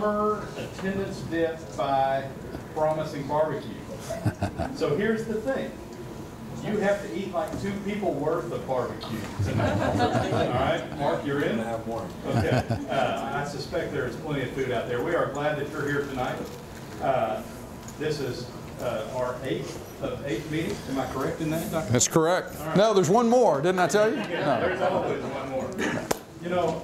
summer attendance dip by promising barbecue. So here's the thing. You have to eat like two people worth of barbecue tonight. All right, Mark, you're in? I have more. Okay, uh, I suspect there is plenty of food out there. We are glad that you're here tonight. Uh, This is uh, our eighth of eight meetings, am I correct in that, Dr.? That's correct. No, there's one more, didn't I tell you? Yeah, there's always one more. You know,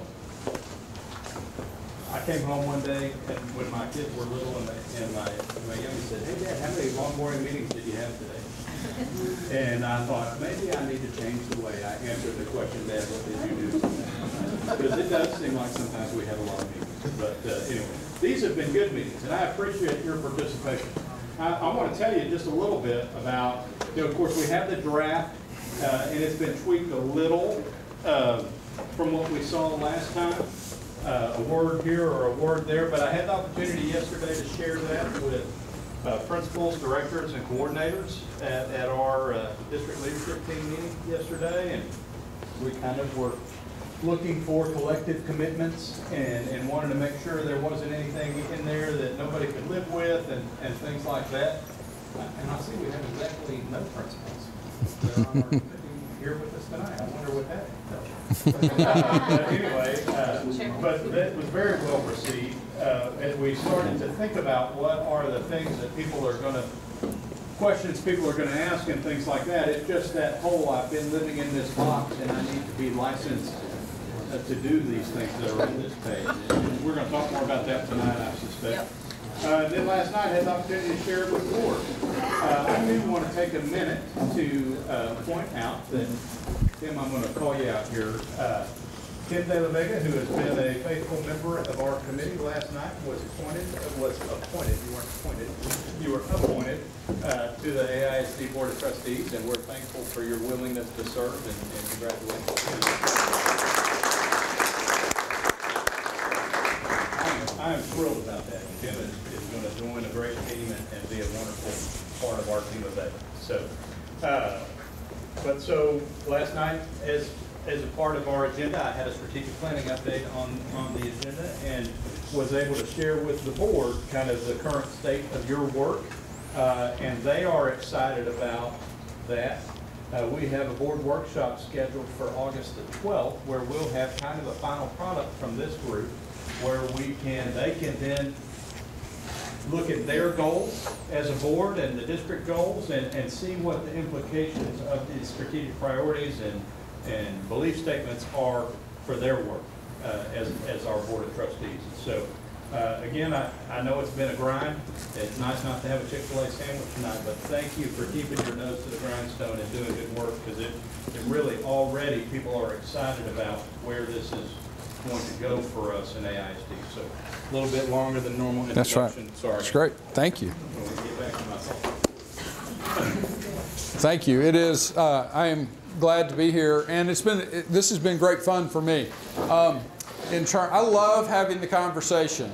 I came home one day and when my kids were little and, they- and my, my youngest said, hey, Dad, how many long boring meetings did you have today? And I thought, maybe I need to change the way I answer the question, Dad, what did you do? Because it does seem like sometimes we have a lot of meetings. But uh, anyway, these have been good meetings and I appreciate your participation. I, I want to tell you just a little bit about, you know, of course, we have the draft uh, and it's been tweaked a little uh, from what we saw last time. Uh, A word here or a word there, but I had the opportunity yesterday to share that with uh, principals, directors, and coordinators at, at our uh, district leadership team meeting yesterday, and we kind of were looking for collective commitments and, and wanted to make sure there wasn't anything in there that nobody could live with and, and things like that. And I see we have exactly no principals that are here with us tonight. I wonder what that entails. Anyway, uh, but that was very well received. Uh, As we started to think about what are the things that people are going to, questions people are going to ask and things like that, it's just that whole, I've been living in this box and I need to be licensed uh, to do these things that are on this page. And We're going to talk more about that tonight, I suspect. Uh, Then last night, I had the opportunity to share it with the board. Uh, I do want to take a minute to uh, point out that, Tim, I'm going to call you out here. Uh, Tim De La Vega, who has been a faithful member of our committee last night, was appointed, was appointed, you weren't appointed, you were appointed uh, to the AISD Board of Trustees, and we're thankful for your willingness to serve, and and congratulations. I am- I am thrilled about that. Tim is, is going to join a great team and, and be a wonderful part of our team of that. So, uh, but so, last night, as, as a part of our agenda, I had a strategic planning update on, on the agenda and was able to share with the board kind of the current state of your work. Uh, and they are excited about that. Uh, we have a board workshop scheduled for August the twelfth, where we'll have kind of a final product from this group, where we can, they can then look at their goals as a board and the district goals and, and see what the implications of these strategic priorities and, and belief statements are for their work uh, as, as our board of trustees. So, uh, again, I, I know it's been a grind. It's nice not to have a Chick-fil-A sandwich tonight, but thank you for keeping your nose to the grindstone and doing good work because it, it really already, people are excited about where this is going to go for us in AISD. So a little bit longer than normal That's right. Sorry. That's great. Thank you. We'll get back to my thought. Thank you. It is, uh, I am glad to be here, and it's been, it- this has been great fun for me. Um, in turn, I love having the conversation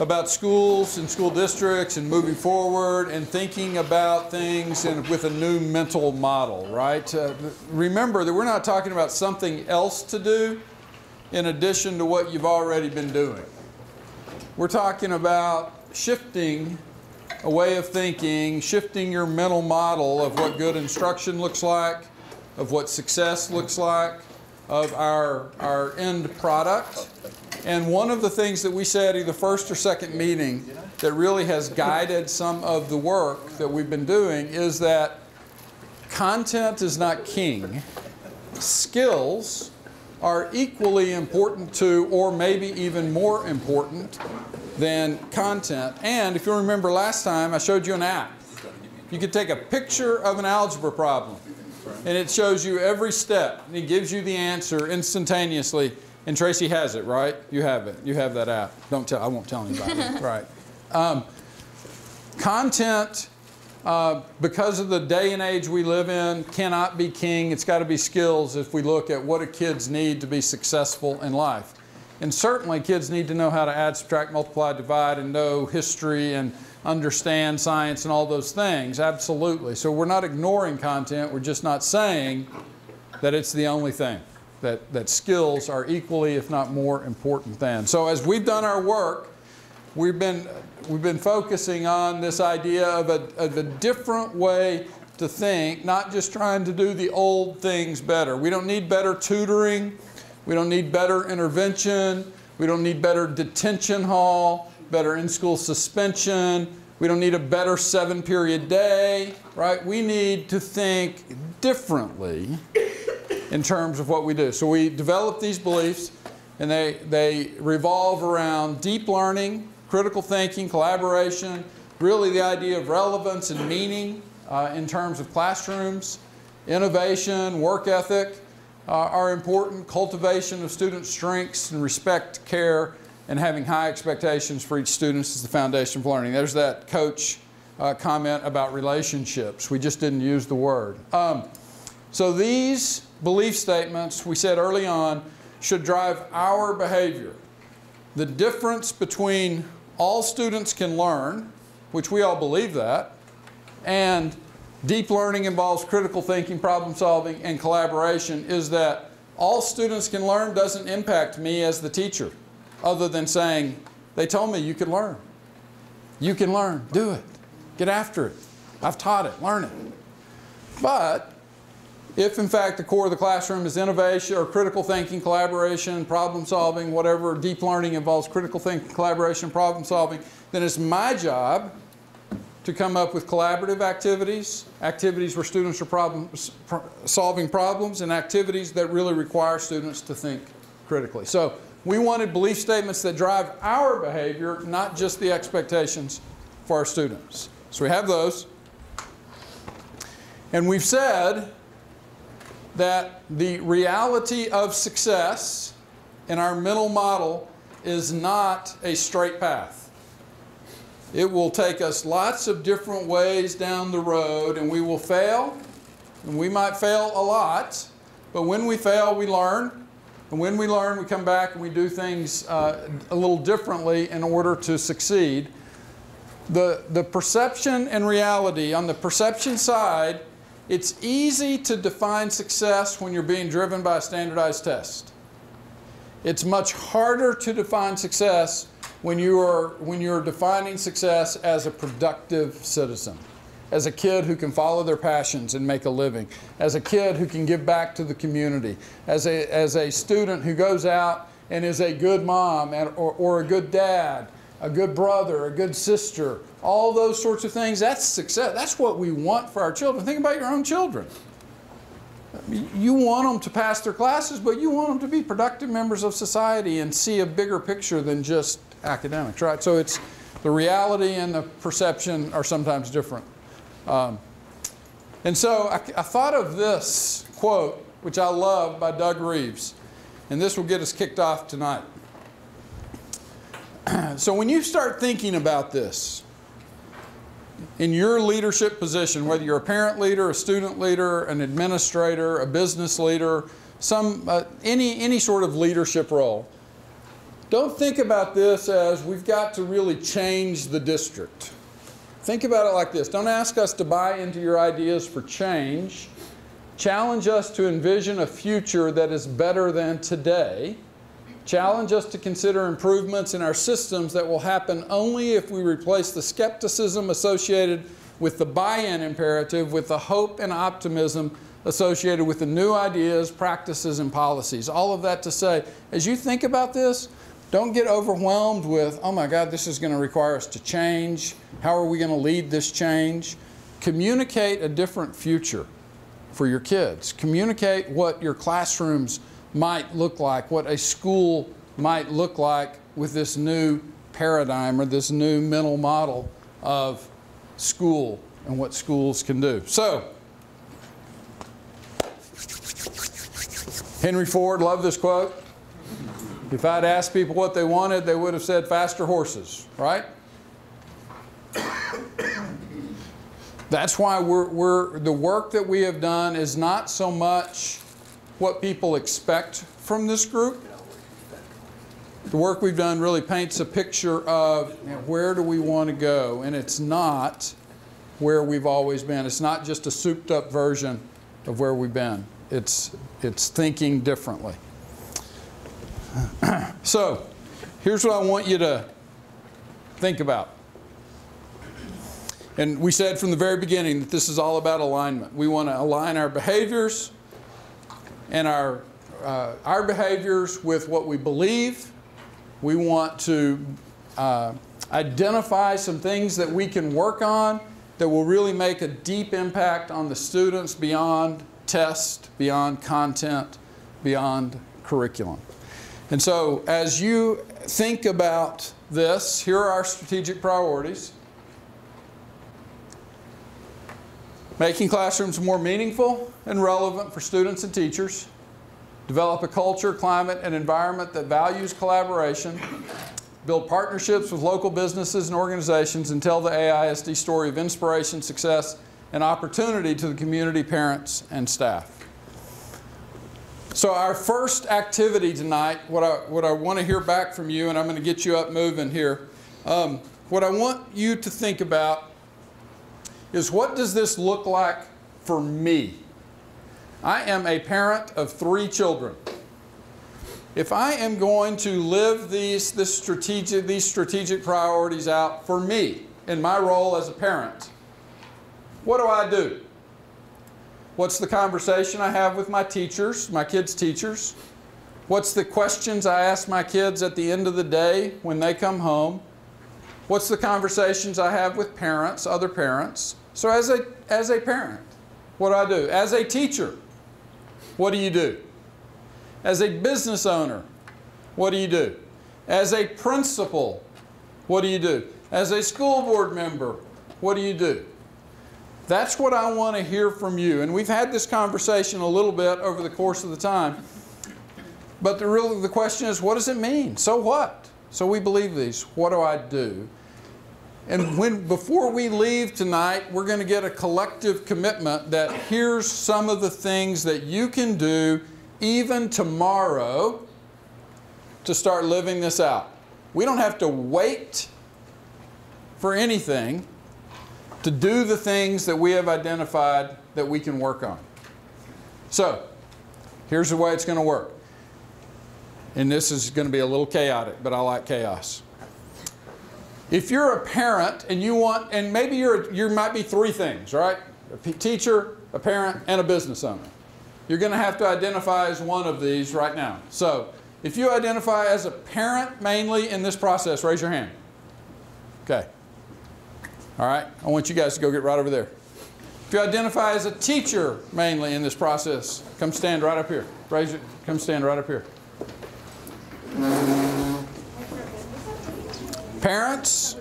about schools and school districts and moving forward and thinking about things in, with a new mental model, right? Uh, remember that we're not talking about something else to do in addition to what you've already been doing. We're talking about shifting a way of thinking, shifting your mental model of what good instruction looks like, of what success looks like, of our, our end product. And one of the things that we said at the first or second meeting that really has guided some of the work that we've been doing is that content is not king. Skills are equally important to, or maybe even more important than content. And if you remember last time, I showed you an app. You could take a picture of an algebra problem, and it shows you every step, and it gives you the answer instantaneously. And Tracy has it, right? You have it. You have that app. Don't tell. I won't tell anybody. right. Um, content, uh, because of the day and age we live in, cannot be king. It's got to be skills if we look at what do kids need to be successful in life. And certainly, kids need to know how to add, subtract, multiply, divide, and know history and understand science and all those things. Absolutely. So we're not ignoring content. We're just not saying that it's the only thing. that, that skills are equally, if not more, important than. So as we've done our work, we've been, we've been focusing on this idea of a, of a different way to think, not just trying to do the old things better. We don't need better tutoring. We don't need better intervention. We don't need better detention hall, better in-school suspension. We don't need a better seven period day, right? We need to think differently in terms of what we do. So we develop these beliefs and they, they revolve around deep learning, critical thinking, collaboration, really the idea of relevance and meaning uh, in terms of classrooms, innovation, work ethic uh, are important, cultivation of student strengths and respect, care, and having high expectations for each student is the foundation of learning. There's that coach uh, comment about relationships. We just didn't use the word. Um, so these belief statements, we said early on, should drive our behavior. The difference between all students can learn, which we all believe that, and deep learning involves critical thinking, problem solving, and collaboration is that all students can learn doesn't impact me as the teacher, other than saying, they told me you could learn. You can learn, do it, get after it. I've taught it, learn it. But if in fact the core of the classroom is innovation or critical thinking, collaboration, problem solving, whatever, deep learning involves critical thinking, collaboration, problem solving, then it's my job to come up with collaborative activities, activities where students are problem, solving problems, and activities that really require students to think critically. So we wanted belief statements that drive our behavior, not just the expectations for our students. So we have those. And we've said that the reality of success in our mental model is not a straight path. It will take us lots of different ways down the road and we will fail, and we might fail a lot, but when we fail, we learn. And when we learn, we come back and we do things uh, a little differently in order to succeed. The, the perception and reality, on the perception side, it's easy to define success when you're being driven by a standardized test. It's much harder to define success when you are when you're defining success as a productive citizen, as a kid who can follow their passions and make a living, as a kid who can give back to the community, as a as a student who goes out and is a good mom and, or, or a good dad, a good brother, a good sister, all those sorts of things. That's success. That's what we want for our children. Think about your own children. You want them to pass their classes, but you want them to be productive members of society and see a bigger picture than just academics, right? So it's the reality and the perception are sometimes different. Um, and so I, I thought of this quote, which I love by Doug Reeves, and this will get us kicked off tonight. so when you start thinking about this, in your leadership position, whether you're a parent leader, a student leader, an administrator, a business leader, some, uh, any, any sort of leadership role, don't think about this as we've got to really change the district. Think about it like this. Don't ask us to buy into your ideas for change. Challenge us to envision a future that is better than today challenge us to consider improvements in our systems that will happen only if we replace the skepticism associated with the buy-in imperative with the hope and optimism associated with the new ideas, practices, and policies. All of that to say, as you think about this, don't get overwhelmed with, oh my God, this is going to require us to change. How are we going to lead this change? Communicate a different future for your kids. Communicate what your classrooms might look like, what a school might look like with this new paradigm or this new mental model of school and what schools can do. So, Henry Ford, loved this quote. If I'd asked people what they wanted, they would have said faster horses, right? That's why we're, we're, the work that we have done is not so much what people expect from this group. The work we've done really paints a picture of where do we want to go, and it's not where we've always been. It's not just a souped up version of where we've been. it's, it's thinking differently. so, here's what I want you to think about. And we said from the very beginning that this is all about alignment. We want to align our behaviors and our, uh, our behaviors with what we believe. We want to uh, identify some things that we can work on that will really make a deep impact on the students beyond test, beyond content, beyond curriculum. And so, as you think about this, here are our strategic priorities. Making classrooms more meaningful and relevant for students and teachers. Develop a culture, climate, and environment that values collaboration. Build partnerships with local businesses and organizations and tell the AISD story of inspiration, success, and opportunity to the community, parents, and staff. So our first activity tonight, what I, what I want to hear back from you, and I'm going to get you up moving here, um, what I want you to think about is what does this look like for me? I am a parent of three children. If I am going to live these, strategic, these strategic priorities out for me in my role as a parent, what do I do? What's the conversation I have with my teachers, my kids' teachers? What's the questions I ask my kids at the end of the day when they come home? What's the conversations I have with parents, other parents? So as a, as a parent, what do I do? As a teacher, what do you do? As a business owner, what do you do? As a principal, what do you do? As a school board member, what do you do? That's what I want to hear from you. And we've had this conversation a little bit over the course of the time. But the real the question is, what does it mean? So what? So we believe these. What do I do? And when before we leave tonight, we're going to get a collective commitment that here's some of the things that you can do even tomorrow to start living this out. We don't have to wait for anything to do the things that we have identified that we can work on. So, here's the way it's going to work. And this is going to be a little chaotic, but I like chaos. If you're a parent and you want, and maybe you're, you might be three things, right? A teacher, a parent, and a business owner. You're going to have to identify as one of these right now. So, if you identify as a parent mainly in this process, raise your hand. Okay. All right? I want you guys to go get right over there. If you identify as a teacher mainly in this process, come stand right up here. Raise it. Come stand right up here. Parents,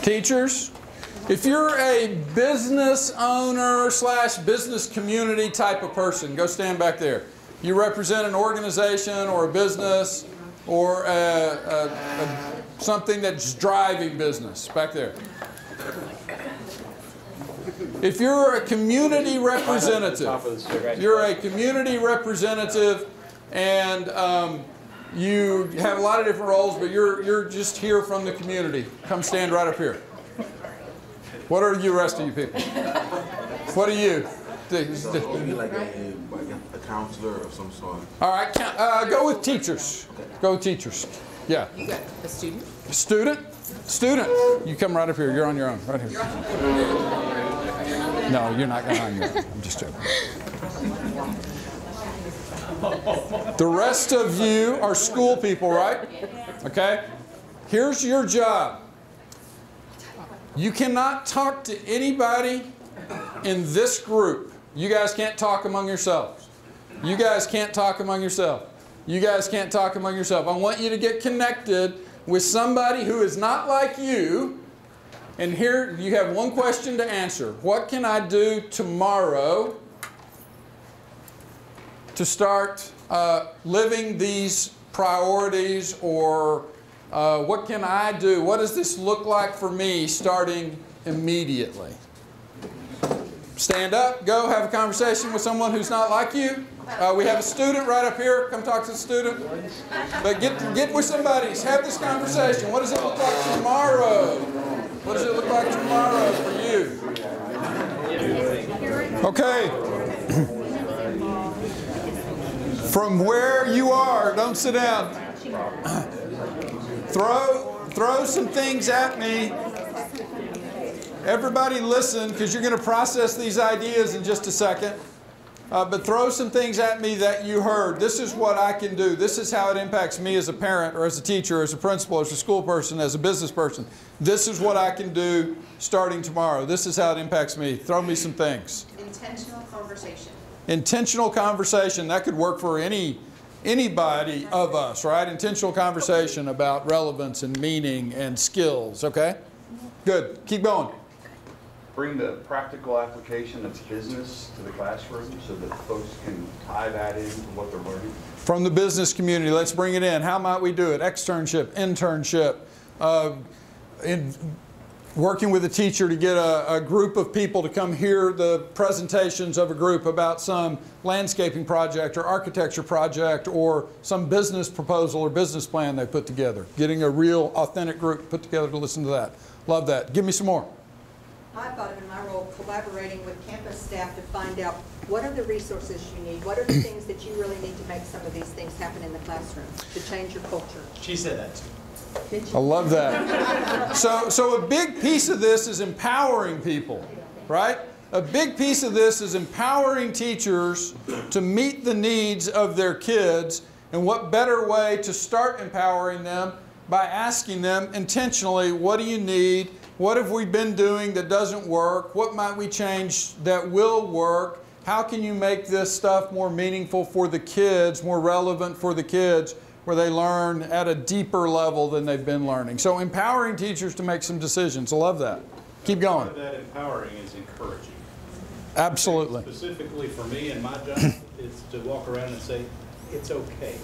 teachers, if you're a business owner slash business community type of person, go stand back there. You represent an organization or a business or a, a, a, something that's driving business back there. If you're a community representative, you're a community representative and um, you have a lot of different roles, but you're, you're just here from the community. Come stand right up here. What are you, rest of you people? What are you? So maybe like a, like a counselor of some sort. All right, uh, go with teachers. Go with teachers. Yeah. You got a student? Student? Student. You come right up here. You're on your own. Right here. No, you're not going on your own. I'm just joking. The rest of you are school people, right? Okay? Here's your job. You cannot talk to anybody in this group. You guys can't talk among yourselves. You guys can't talk among yourselves. You guys can't talk among yourselves. I want you to get connected with somebody who is not like you. And here you have one question to answer. What can I do tomorrow to start uh, living these priorities or uh, what can I do? What does this look like for me starting immediately? Stand up, go have a conversation with someone who's not like you. Uh, we have a student right up here. Come talk to the student. But get, get with somebody. Have this conversation. What does it look like tomorrow? What does it look like tomorrow for you? Okay. From where you are, don't sit down. Throw, throw some things at me. Everybody listen, because you're going to process these ideas in just a second. Uh, but throw some things at me that you heard. This is what I can do. This is how it impacts me as a parent or as a teacher, as a principal, as a school person, as a business person. This is what I can do starting tomorrow. This is how it impacts me. Throw me some things. Intentional conversation. Intentional conversation, that could work for any anybody of us, right? Intentional conversation about relevance and meaning and skills, okay? Good. Keep going. bring the practical application of business to the classroom so that folks can tie that into what they're learning. From the business community, let's bring it in. How might we do it? Externship, internship, uh, in, working with a teacher to get a, a group of people to come hear the presentations of a group about some landscaping project or architecture project or some business proposal or business plan they put together. Getting a real authentic group put together to listen to that. Love that. Give me some more. I thought of in my role collaborating with campus staff to find out what are the resources you need? What are the things that you really need to make some of these things happen in the classroom to change your culture? She said that too. I love that. So, so a big piece of this is empowering people, right? A big piece of this is empowering teachers to meet the needs of their kids. And what better way to start empowering them by asking them intentionally, what do you need? What have we been doing that doesn't work? What might we change that will work? How can you make this stuff more meaningful for the kids, more relevant for the kids? Where they learn at a deeper level than they've been learning. So empowering teachers to make some decisions. I love that. Keep going. Part of that empowering is encouraging. Absolutely. Specifically for me and my job, is to walk around and say, it's okay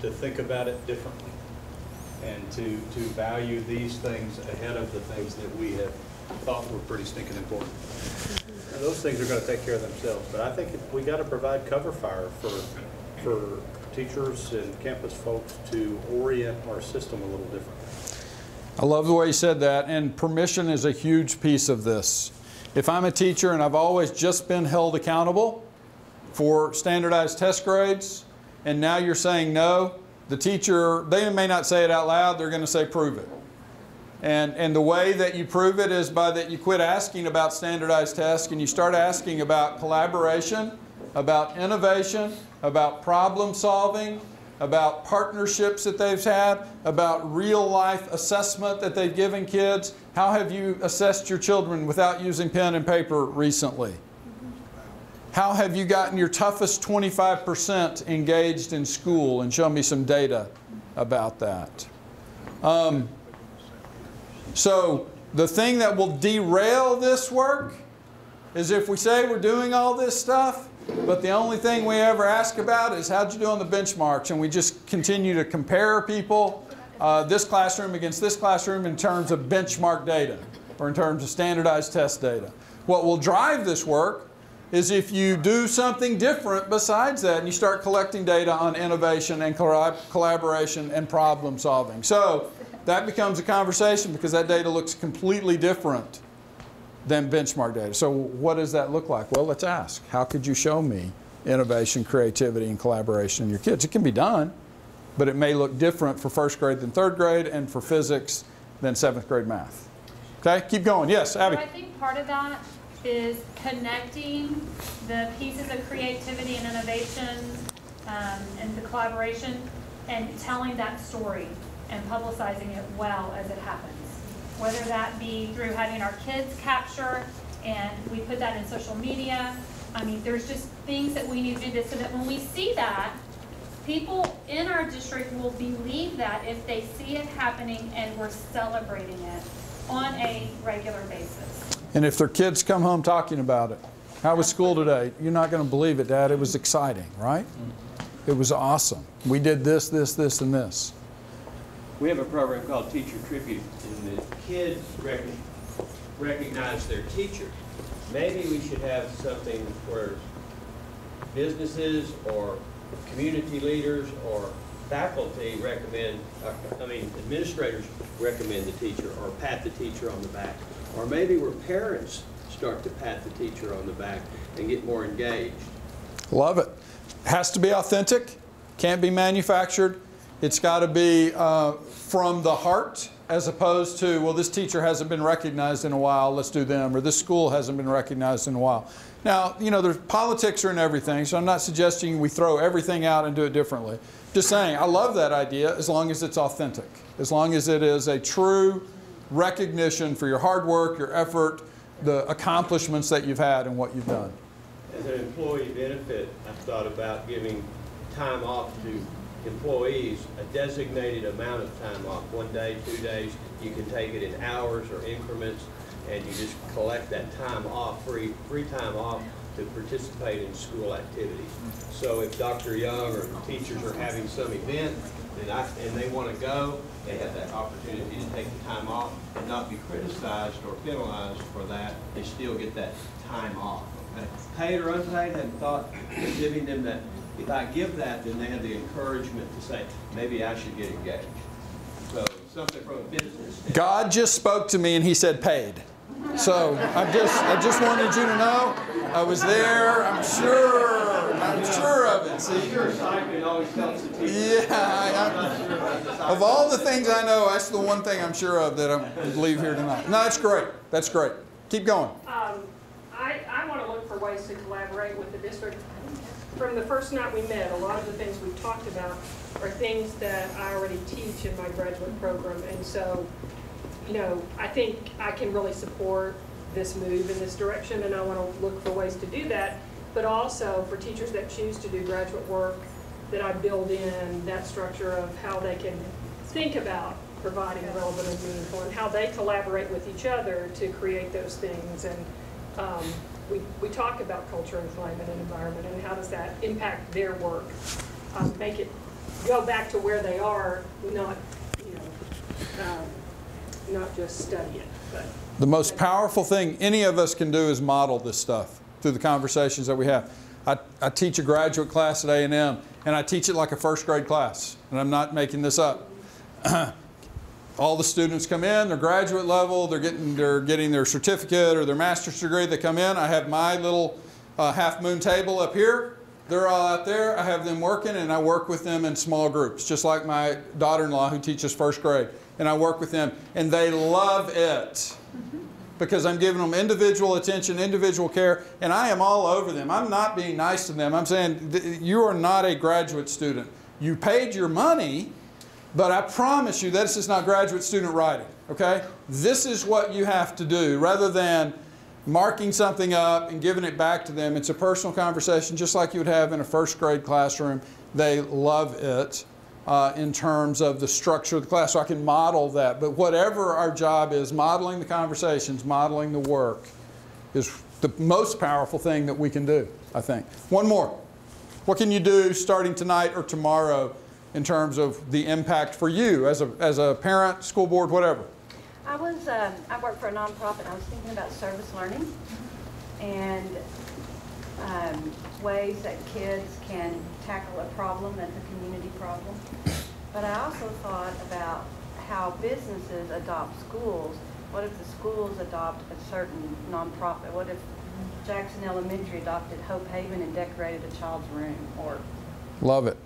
to think about it differently and to, to value these things ahead of the things that we have thought were pretty stinking important. And those things are gonna take care of themselves, but I think we gotta provide cover fire for, for teachers and campus folks to orient our system a little differently. I love the way you said that, and permission is a huge piece of this. If I'm a teacher and I've always just been held accountable for standardized test grades, and now you're saying no, the teacher, they may not say it out loud, they're going to say prove it. And, and the way that you prove it is by that you quit asking about standardized tests and you start asking about collaboration, about innovation, about problem solving, about partnerships that they've had, about real life assessment that they've given kids. How have you assessed your children without using pen and paper recently? How have you gotten your toughest 25% engaged in school? And show me some data about that. Um, so, the thing that will derail this work is if we say we're doing all this stuff, but the only thing we ever ask about is how'd you do on the benchmarks, and we just continue to compare people, uh, this classroom against this classroom in terms of benchmark data or in terms of standardized test data. What will drive this work is if you do something different besides that and you start collecting data on innovation and collaboration and problem solving. So that becomes a conversation because that data looks completely different than benchmark data. So what does that look like? Well, let's ask. How could you show me innovation, creativity, and collaboration in your kids? It can be done, but it may look different for first grade than third grade and for physics than seventh grade math. Okay, keep going. Yes, Abby. So I think part of that is connecting the pieces of creativity and innovation um, and the collaboration and telling that story and publicizing it well as it happens. Whether that be through having our kids capture and we put that in social media. I mean, there's just things that we need to do this so that when we see that, people in our district will believe that if they see it happening and we're celebrating it on a regular basis. And if their kids come home talking about it, how was school today? You're not going to believe it, Dad. It was exciting, right? Mm-hmm. It was awesome. We did this, this, this, and this. We have a program called Teacher Tribute, and the kids rec- recognize their teacher. Maybe we should have something where businesses or community leaders or faculty recommend, uh, I mean, administrators recommend the teacher or pat the teacher on the back. Or maybe where parents start to pat the teacher on the back and get more engaged. Love it. has to be authentic, can't be manufactured. It's got to be uh, from the heart as opposed to, well, this teacher hasn't been recognized in a while, let's do them, or this school hasn't been recognized in a while. Now, you know, there's politics are in everything, so I'm not suggesting we throw everything out and do it differently. Just saying, I love that idea as long as it's authentic, as long as it is a true recognition for your hard work, your effort, the accomplishments that you've had and what you've done. As an employee benefit, I've thought about giving time off to employees, a designated amount of time off, one day, two days. You can take it in hours or increments, and you just collect that time off, free, free time off to participate in school activities. So if Dr. Young or teachers are having some event, then I, and they want to go, they have that opportunity to take the time off and not be criticized or penalized for that. They still get that time off. okay? Paid or unpaid, hadn't thought giving them that. If I give that, then they have the encouragement to say, maybe I should get engaged. So something from a business standpoint. God just spoke to me and he said paid. So I just I just wanted you to know I was there. I'm sure. I'm sure of it. See? Sure, cycling always helps the teacher. Yeah. I, I'm not sure about the I, of all the things I know, that's the one thing I'm sure of that I'm leave here tonight. No, that's great. That's great. Keep going. Um, I, I want to look for ways to collaborate with the district. From the first night we met, a lot of the things we've talked about are things that I already teach in my graduate program. And so, you know, I think I can really support this move in this direction, and I want to look for ways to do that. But also for teachers that choose to do graduate work, that I build in that structure of how they can think about providing relevant and meaningful, and how they collaborate with each other to create those things. And um, we, we talk about culture and climate and environment, and how does that impact their work? Um, Make it go back to where they are, not, you know, um, not just study it, but. The most powerful thing any of us can do is model this stuff through the conversations that we have. I, I teach a graduate class at A&M, and I teach it like a first grade class, and I'm not making this up. All the students come in, they're graduate level, they're getting, they're getting their certificate or their master's degree. They come in, I have my little uh, half moon table up here. They're all out there. I have them working, and I work with them in small groups, just like my daughter-in-law who teaches first grade. And I work with them, and they love it because I'm giving them individual attention, individual care, and I am all over them. I'm not being nice to them. I'm saying, you are not a graduate student. You paid your money, but I promise you this is not graduate student writing, okay? This is what you have to do rather than marking something up and giving it back to them. It's a personal conversation just like you would have in a first grade classroom. They love it uh, in terms of the structure of the class, so I can model that. But whatever our job is, modeling the conversations, modeling the work is the most powerful thing that we can do, I think. One more. What can you do starting tonight or tomorrow in terms of the impact for you as a, as a parent, school board, whatever? I was, um, I work for a nonprofit. I was thinking about service learning and um, ways that kids can tackle a problem that's a community problem. But I also thought about how businesses adopt schools. What if the schools adopt a certain nonprofit? What if Jackson Elementary adopted Hope Haven and decorated a child's room or, Love it.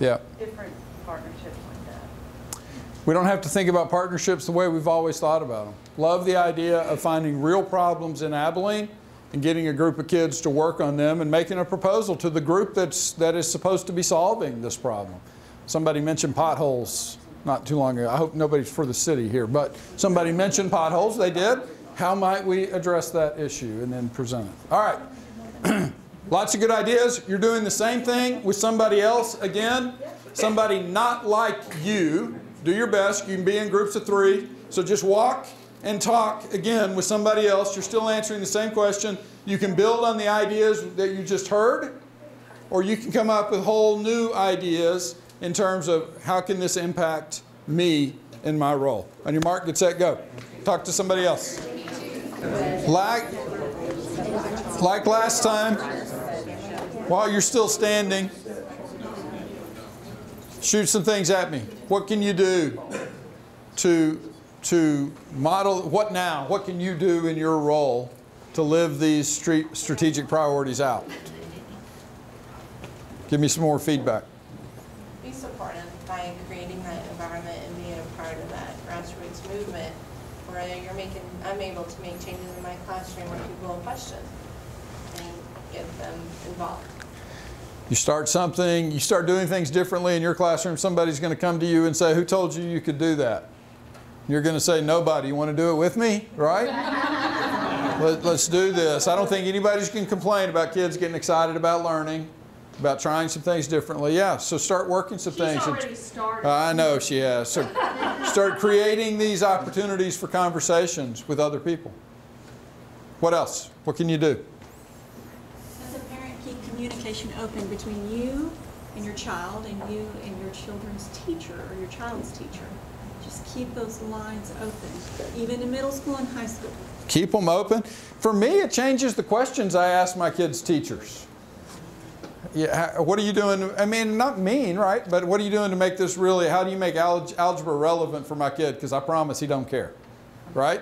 Yeah. different partnerships like that? We don't have to think about partnerships the way we've always thought about them. Love the idea of finding real problems in Abilene and getting a group of kids to work on them and making a proposal to the group that's, that is supposed to be solving this problem. Somebody mentioned potholes not too long ago. I hope nobody's for the city here, but somebody mentioned potholes. They did. How might we address that issue and then present it? All right. Lots of good ideas. You're doing the same thing with somebody else again. Somebody not like you. Do your best. You can be in groups of three. So just walk and talk again with somebody else. You're still answering the same question. You can build on the ideas that you just heard, or you can come up with whole new ideas in terms of how can this impact me in my role. On your mark, get set, go. Talk to somebody else. Like, like last time, while you're still standing, shoot some things at me. What can you do to, to model, what now? What can you do in your role to live these street, strategic priorities out? Give me some more feedback. be supportive by creating that environment and being a part of that grassroots movement where you're making, I'm able to make changes in my classroom where people will question and get them involved. You start something, you start doing things differently in your classroom, somebody's going to come to you and say, Who told you you could do that? You're going to say, Nobody. You want to do it with me? Right? Let, let's do this. I don't think anybody's going to complain about kids getting excited about learning, about trying some things differently. Yeah, so start working some She's things. already started. I know she has. So start creating these opportunities for conversations with other people. What else? What can you do? As a parent, keep communication open between you and your child and you and your children's teacher or your child's teacher. Just keep those lines open, even in middle school and high school. keep them open. For me, it changes the questions I ask my kids' teachers. Yeah, what are you doing? I mean, not mean, right? But what are you doing to make this really? How do you make algebra relevant for my kid? Because I promise he don't care, right?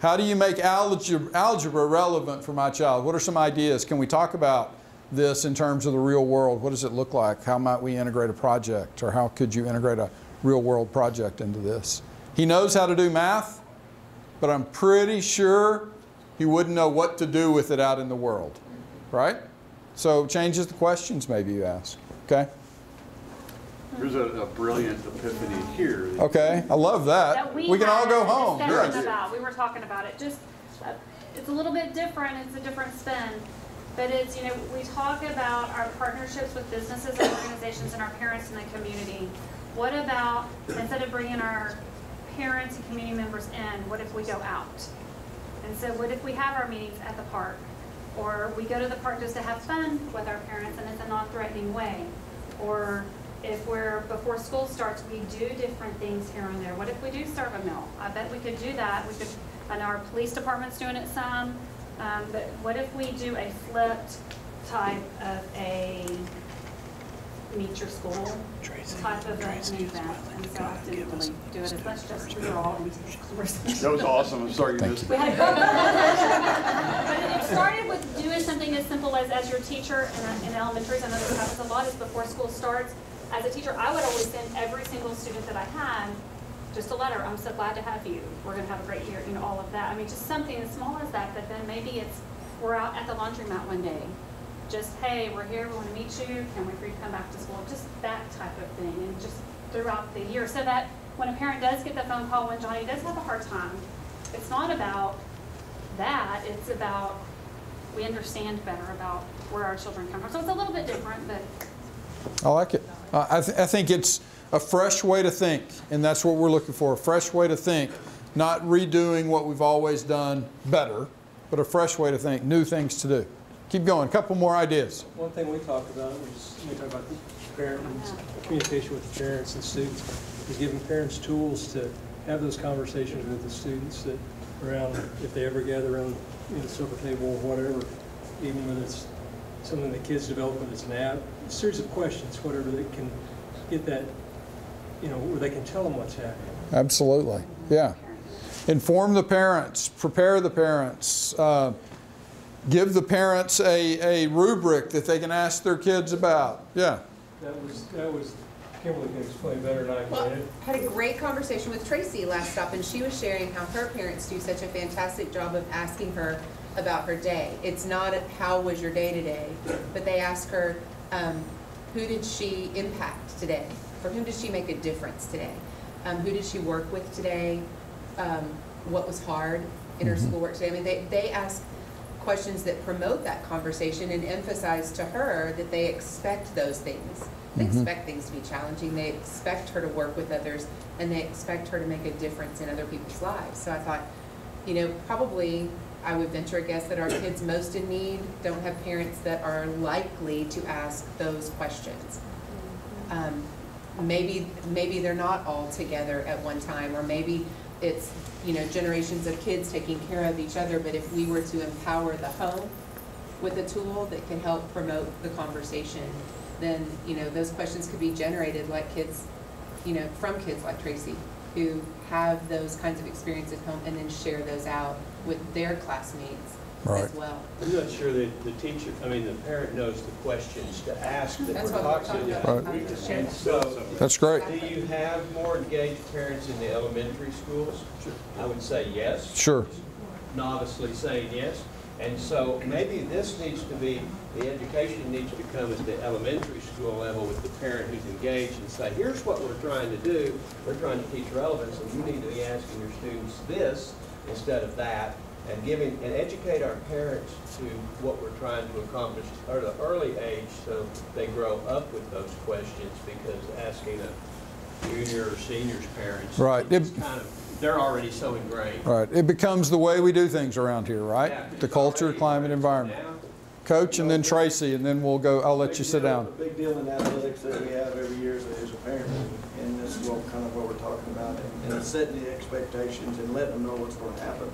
How do you make algebra, algebra relevant for my child? What are some ideas? Can we talk about this in terms of the real world? What does it look like? How might we integrate a project, or how could you integrate a real world project into this? He knows how to do math but I'm pretty sure he wouldn't know what to do with it out in the world, right? So changes the questions maybe you ask, okay? There's a, a brilliant epiphany here. Okay, I love that. that we, We can all go home, discussion good. about. We were talking about it. Just uh, it's a little bit different. It's a different spin, but it's you know we talk about our partnerships with businesses and organizations and our parents in the community. What about instead of bringing our parents and community members in, what if we go out? And so what if we have our meetings at the park? Or we go to the park just to have fun with our parents and it's a non-threatening way? Or if we're, before school starts, we do different things here and there. What if we do serve a meal? I bet we could do that. We could, I know our police department's doing it some. Um, but what if we do a flipped type of a meet your school type of an event? And so I didn't really do it as much, just we were all. That was awesome. I'm sorry you Thank missed We that. had But it started with doing something as simple as, as your teacher in, in elementaries, I know this happens a lot, is before school starts. As a teacher, I would always send every single student that I had just a letter, I'm so glad to have you, we're gonna have a great year, you know, all of that. I mean, just something as small as that, but then maybe it's, we're out at the laundromat one day. Just, hey, we're here, we wanna meet you, can we for to come back to school? Just that type of thing, and just throughout the year, so that when a parent does get the phone call when Johnny does have a hard time, it's not about that, it's about, we understand better about where our children come from. So it's a little bit different, but I like it. I, th- I think it's a fresh way to think, and that's what we're looking for a fresh way to think, not redoing what we've always done better, but a fresh way to think, new things to do. Keep going. A couple more ideas. One thing we talked about was, we talked about the parent, and communication with the parents and students, is giving parents tools to have those conversations with the students that around, if they ever gather around, you know, the supper table or whatever, even when it's something that kids develop, whether it's an app, a series of questions, whatever, that can get that, you know, where they can tell them what's happening. Absolutely. Yeah. Inform the parents, prepare the parents, uh, give the parents a, a rubric that they can ask their kids about. Yeah. That was, that was, Kimberly can explain better than I Well, can. had a great conversation with Tracy last stop, and she was sharing how her parents do such a fantastic job of asking her about her day. It's not a, how was your day today, but they ask her, um, who did she impact today? For whom did she make a difference today? Um, who did she work with today? Um, what was hard in her schoolwork today? I mean, they, they ask questions that promote that conversation and emphasize to her that they expect those things. They expect things to be challenging. They expect her to work with others, and they expect her to make a difference in other people's lives. So I thought, you know, probably I would venture a guess that our kids most in need don't have parents that are likely to ask those questions. Um, maybe maybe they're not all together at one time, or maybe it's you know generations of kids taking care of each other. But if we were to empower the home with a tool that can help promote the conversation, then you know those questions could be generated like kids, you know, from kids like Tracy who have those kinds of experiences at home and then share those out with their classmates Right. as well. I'm not sure that the teacher, I mean, the parent knows the questions to ask that That's we're what we're talking talking about. about. Right. And so, That's great. do you have more engaged parents in the elementary schools? Sure. I would say yes. Sure. Novice,ly saying yes. And so maybe this needs to be, the education needs to come at the elementary school level with the parent who's engaged and say, here's what we're trying to do. We're trying to teach relevance, and you need to be asking your students this instead of that, and giving, and educate our parents to what we're trying to accomplish at an early age so they grow up with those questions, because asking a junior or senior's parents. Right. It's kind of, they're already so ingrained. Right. It becomes the way we do things around here, Yeah, right? The culture, climate, environment. Now, Coach and then Tracy, and then we'll go, I'll let you sit down. The big deal in athletics that we have every year is is a parent, and this is what, kind of what we're talking about, and it's setting the expectations and letting them know what's gonna happen.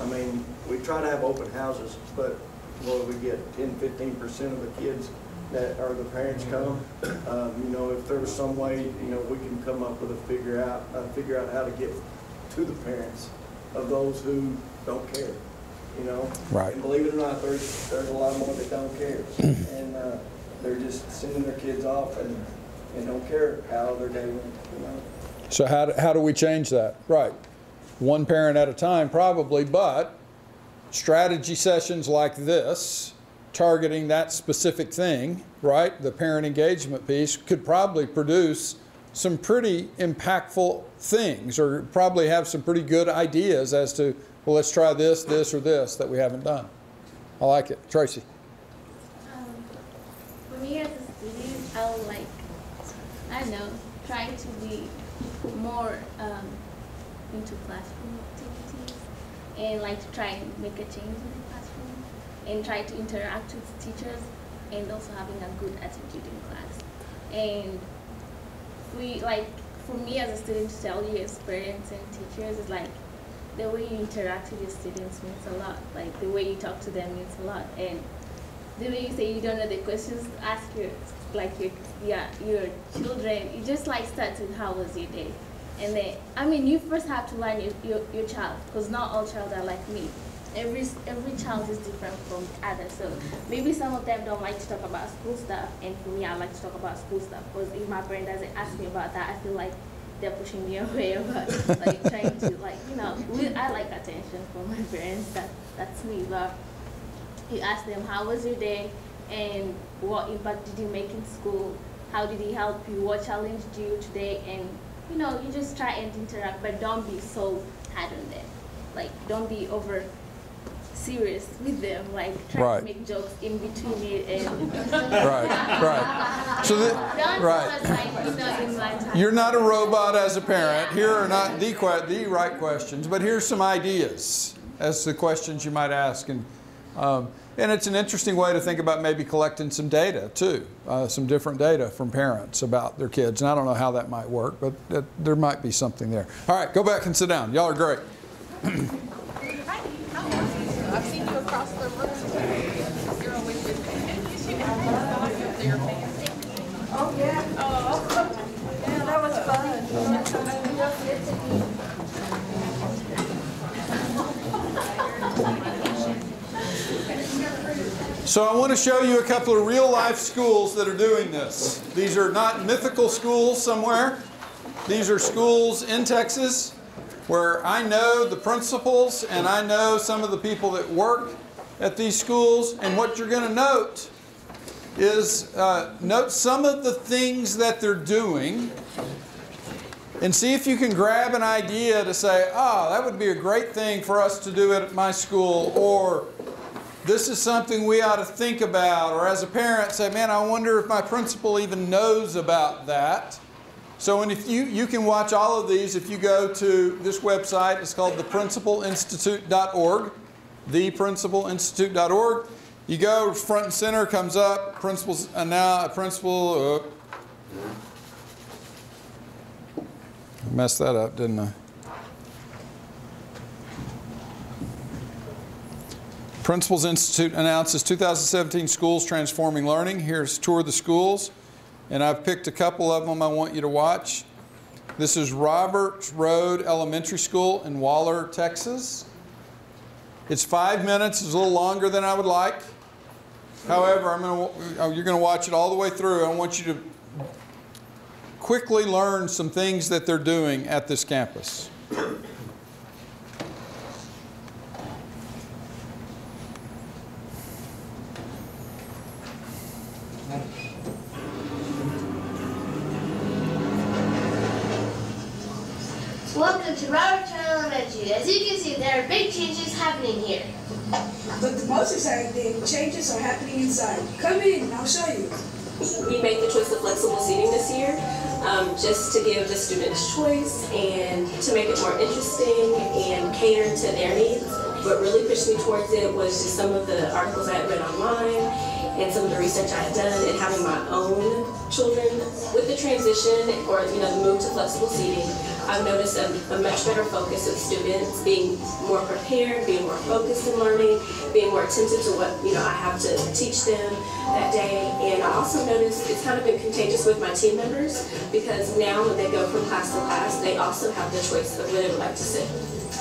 I mean, we try to have open houses, but, well, we get 10, 15 percent of the kids that are the parents come. Um, You know, if there was some way, you know, we can come up with a figure out, uh, figure out how to get to the parents of those who don't care, you know? Right. And believe it or not, there's, there's a lot more that don't care. And, uh, they're just sending their kids off and, and don't care how their day went, you know? So how, do- how do we change that? Right. One parent at a time, probably, but strategy sessions like this, targeting that specific thing, right? The parent engagement piece could probably produce some pretty impactful things or probably have some pretty good ideas as to, well, let's try this, this, or this that we haven't done. I like it. Tracy. Um, for me as a student, I like, I don't know, try to be more um, into classroom activities and like to try and make a change in the classroom and try to interact with teachers and also having a good attitude in class. And we like, for me as a student to tell you experience and teachers is like the way you interact with your students means a lot. Like the way you talk to them means a lot. And the way you say you don't know the questions, ask your like your yeah, your children. You just like start with how was your day, and then I mean you first have to learn your your, your child because not all child are like me. Every every child is different from the other. So maybe some of them don't like to talk about school stuff, and for me I like to talk about school stuff because if my parent doesn't ask me about that, I feel like they're pushing me away about like trying to like you know we, I like attention from my parents. That that's me, but you ask them how was your day and what impact did you make in school how did he help you what challenged you today and you know you just try and interact but don't be so hard on them like don't be over serious with them like try Right. to make jokes in between it and Right, right. So the- don't right. like you know in my time You're not a robot as a parent. Here are not the, the right questions, but here's some ideas as to questions you might ask. And, um, and it's an interesting way to think about maybe collecting some data too, uh, some different data from parents about their kids. And I don't know how that might work, but that, there might be something there. All right, go back and sit down. Y'all are great. Oh, yeah. Oh. Yeah, that was So I want to show you a couple of real life schools that are doing this. These are not mythical schools somewhere. These are schools in Texas where I know the principals and I know some of the people that work at these schools. And what you're going to note is uh, note some of the things that they're doing and see if you can grab an idea to say, oh, that would be a great thing for us to do at my school, or this is something we ought to think about, or as a parent, say, man, I wonder if my principal even knows about that. So, and if you, you can watch all of these if you go to this website, it's called theprincipalinstitute.org, theprincipalinstitute.org. You go, front and center comes up, principals, and now a principal, uh, messed that up, didn't I? Principals Institute announces 2017 Schools Transforming Learning. Here's a tour of the schools, and I've picked a couple of them I want you to watch. This is Roberts Road Elementary School in Waller, Texas. It's five minutes, it's a little longer than I would like. However, I'm gonna, oh, you're gonna watch it all the way through. I want you to quickly learn some things that they're doing at this campus. But the most exciting thing, changes are happening inside. Come in I'll show you. We made the choice of flexible seating this year, um, just to give the students choice and to make it more interesting and cater to their needs. What really pushed me towards it was just some of the articles I had read online and some of the research I had done and having my own children with the transition or you know the move to flexible seating. I've noticed a, a much better focus of students being more prepared, being more focused in learning, being more attentive to what you know I have to teach them that day. And I also noticed it's kind of been contagious with my team members because now when they go from class to class, they also have the choice of where they would like to sit.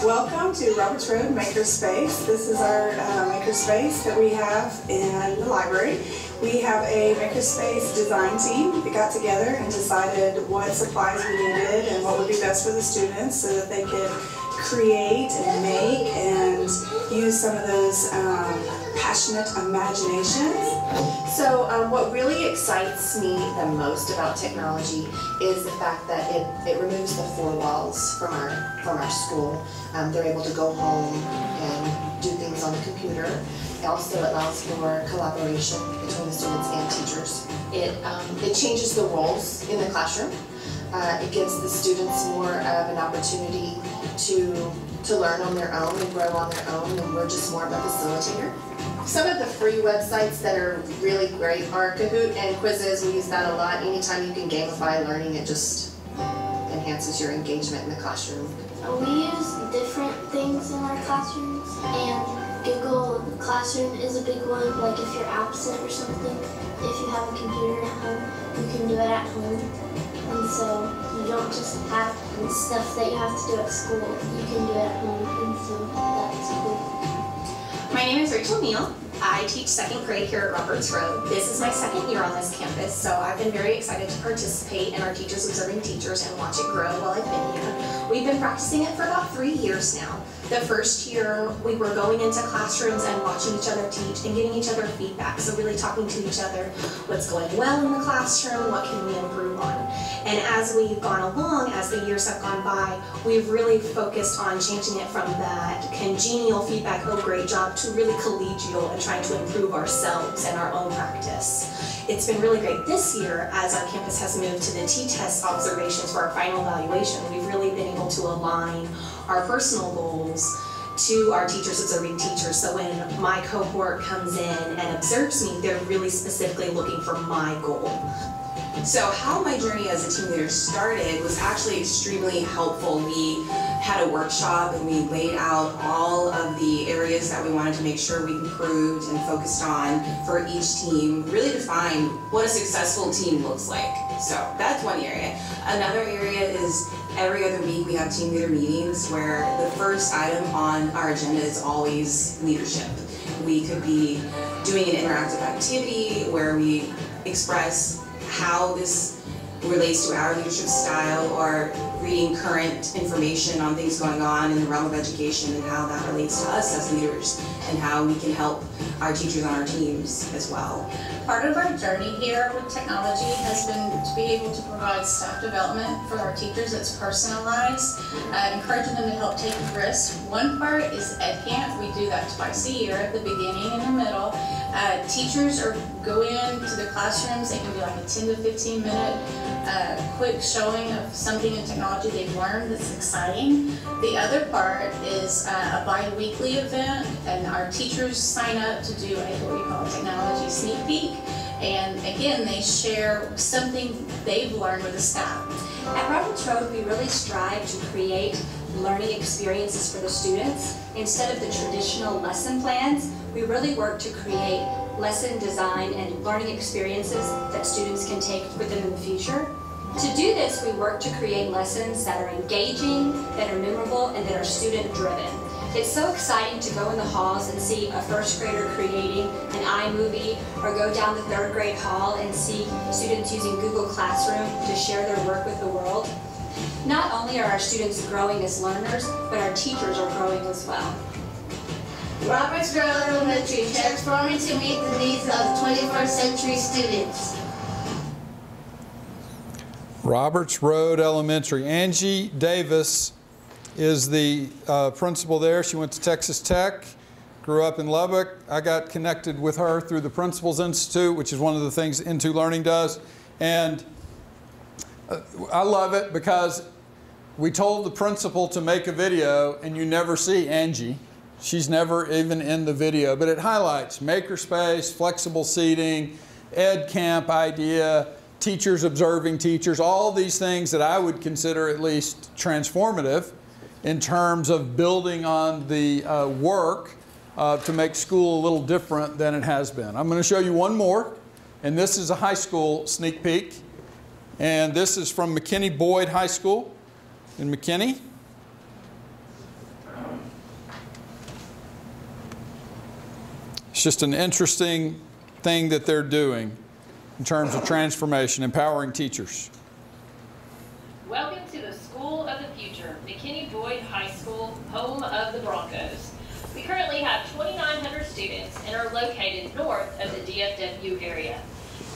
Welcome to Roberts Road Makerspace. This is our uh, makerspace that we have in the library. We have a makerspace design team that got together and decided what supplies we needed and what would be best for the students so that they could create and make and use some of those um, passionate imaginations. So um, what really excites me the most about technology is the fact that it, it removes the four walls from our from our school. Um, they're able to go home and do things on the computer. It also allows for collaboration between the students and teachers. It, um, it changes the roles in the classroom. Uh, it gives the students more of an opportunity to, to learn on their own and grow on their own, and we're just more of a facilitator. Some of the free websites that are really great are Kahoot and Quizizz. We use that a lot. Anytime you can gamify learning, it just enhances your engagement in the classroom. We use different things in our classrooms, and Google Classroom is a big one. Like if you're absent or something, if you have a computer at home, you can do it at home. And so you don't just have the stuff that you have to do at school, you can do it at home, and so that's cool. My name is Rachel Neal. I teach second grade here at Roberts Road. This is my second year on this campus, so I've been very excited to participate in our Teachers Observing Teachers and watch it grow while I've been here. We've been practicing it for about three years now. The first year, we were going into classrooms and watching each other teach and giving each other feedback. So really talking to each other, what's going well in the classroom, what can we improve on. And as we've gone along, as the years have gone by, we've really focused on changing it from that congenial feedback, oh great job, to really collegial and trying to improve ourselves and our own practice. It's been really great this year as our campus has moved to the T-TESS observations for our final evaluation. We've really been able to align our personal goals to our teachers observing teachers. So when my cohort comes in and observes me, they're really specifically looking for my goal. So how my journey as a team leader started was actually extremely helpful. We had a workshop and we laid out all of the areas that we wanted to make sure we improved and focused on for each team, really define what a successful team looks like. So that's one area. Another area is every other week we have team leader meetings where the first item on our agenda is always leadership. We could be doing an interactive activity where we express how this relates to our leadership style or reading current information on things going on in the realm of education and how that relates to us as leaders and how we can help our teachers on our teams as well. Part of our journey here with technology has been to be able to provide staff development for our teachers that's personalized, uh, encouraging them to help take risks. One part is EdCamp. We do that twice a year at the beginning and the middle. Uh, teachers are go into the classrooms. It can be like a 10 to 15 minute uh, quick showing of something in technology they've learned that's exciting. The other part is uh, a bi-weekly event and our teachers sign up to do a what we call a technology sneak peek. And again, they share something they've learned with the staff. At Roberts Road, we really strive to create learning experiences for the students. Instead of the traditional lesson plans, we really work to create lesson design and learning experiences that students can take with them in the future. To do this, we work to create lessons that are engaging, that are memorable, and that are student-driven. It's so exciting to go in the halls and see a first grader creating an iMovie or go down the third grade hall and see students using Google Classroom to share their work with the world. Not only are our students growing as learners, but our teachers are growing as well. Roberts Road Elementary, transforming to meet the needs of 21st century students. Roberts Road Elementary. Angie Davis is the uh, principal there. She went to Texas Tech, grew up in Lubbock. I got connected with her through the Principals Institute, which is one of the things Into Learning does. And I love it because we told the principal to make a video and you never see Angie. She's never even in the video, but it highlights makerspace, flexible seating, ed camp idea, teachers observing teachers, all these things that I would consider at least transformative in terms of building on the uh, work uh, to make school a little different than it has been. I'm going to show you one more, and this is a high school sneak peek. And this is from McKinney Boyd High School in McKinney. It's just an interesting thing that they're doing in terms of transformation, empowering teachers. Welcome to the School of the Future, McKinney Boyd High School, home of the Broncos. We currently have 2,900 students and are located north of the DFW area.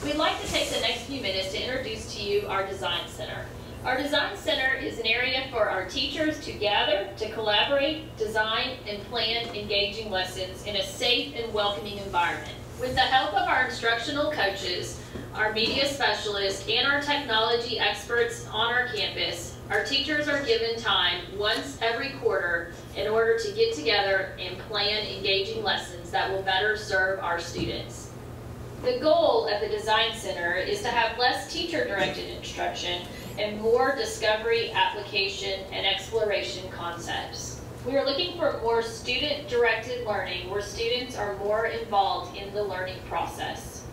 We'd like to take the next few minutes to introduce to you our Design Center. Our Design Center is an area for our teachers to gather, to collaborate, design, and plan engaging lessons in a safe and welcoming environment. With the help of our instructional coaches, our media specialists, and our technology experts on our campus, our teachers are given time once every quarter in order to get together and plan engaging lessons that will better serve our students. The goal of the Design Center is to have less teacher-directed instruction and more discovery, application, and exploration concepts. We are looking for more student-directed learning where students are more involved in the learning process.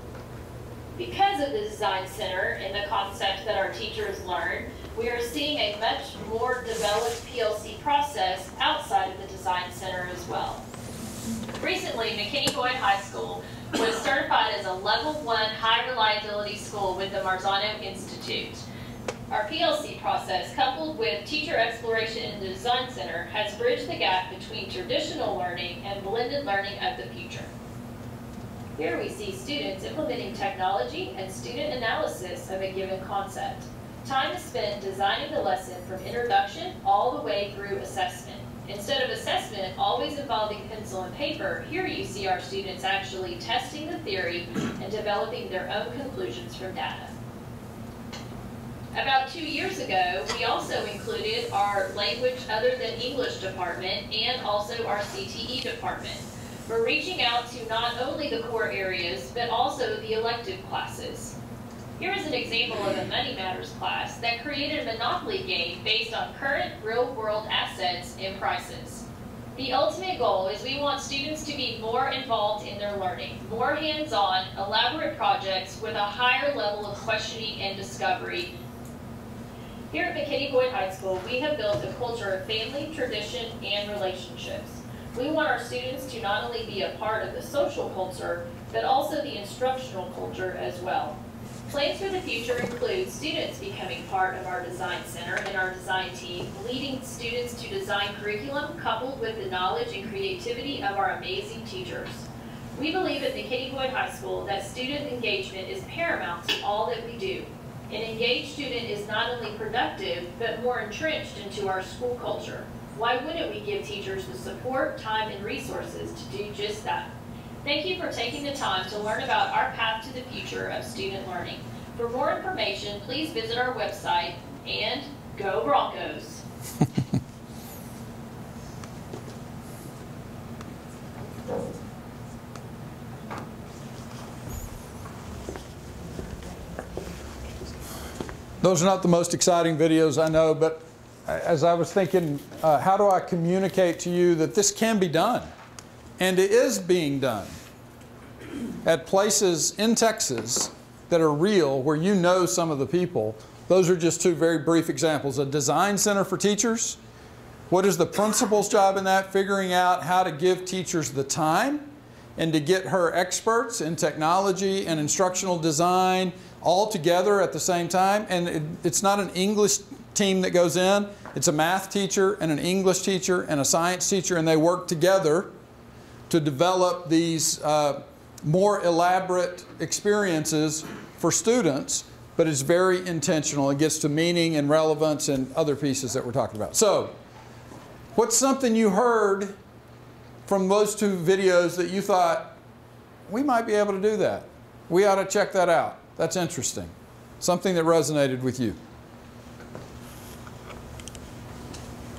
Because of the Design Center and the concepts that our teachers learn, we are seeing a much more developed PLC process outside of the Design Center as well. Recently, McKinney Boyd High School was certified as a level one high reliability school with the Marzano Institute. Our PLC process, coupled with teacher exploration in the Design Center, has bridged the gap between traditional learning and blended learning of the future. Here we see students implementing technology and student analysis of a given concept. Time is spent designing the lesson from introduction all the way through assessment. Instead of assessment always involving pencil and paper, here you see our students actually testing the theory and developing their own conclusions from data. About two years ago, we also included our language other than English department and also our CTE department. We're reaching out to not only the core areas, but also the elective classes. Here is an example of a Money Matters class that created a Monopoly game based on current real-world assets and prices. The ultimate goal is we want students to be more involved in their learning, more hands-on, elaborate projects with a higher level of questioning and discovery. Here at McKinney Boyd High School, we have built a culture of family, tradition, and relationships. We want our students to not only be a part of the social culture, but also the instructional culture as well. Plans for the future include students becoming part of our design center and our design team, leading students to design curriculum coupled with the knowledge and creativity of our amazing teachers. We believe at McKinney Boyd High School that student engagement is paramount to all that we do. An engaged student is not only productive, but more entrenched into our school culture. Why wouldn't we give teachers the support, time, and resources to do just that? Thank you for taking the time to learn about our path to the future of student learning. For more information, please visit our website and go Broncos! Those are not the most exciting videos I know, but as I was thinking, uh, how do I communicate to you that this can be done? And it is being done at places in Texas that are real, where you know some of the people. Those are just two very brief examples. A design center for teachers What is the principal's job in that? Figuring out how to give teachers the time and to get her experts in technology and instructional design all together at the same time. And it, it's not an English team that goes in, it's a math teacher and an English teacher and a science teacher, and they work together to develop these uh, more elaborate experiences for students, but it's very intentional. It gets to meaning and relevance and other pieces that we're talking about. So, what's something you heard from those two videos that you thought, we might be able to do that? We ought to check that out. That's interesting. Something that resonated with you.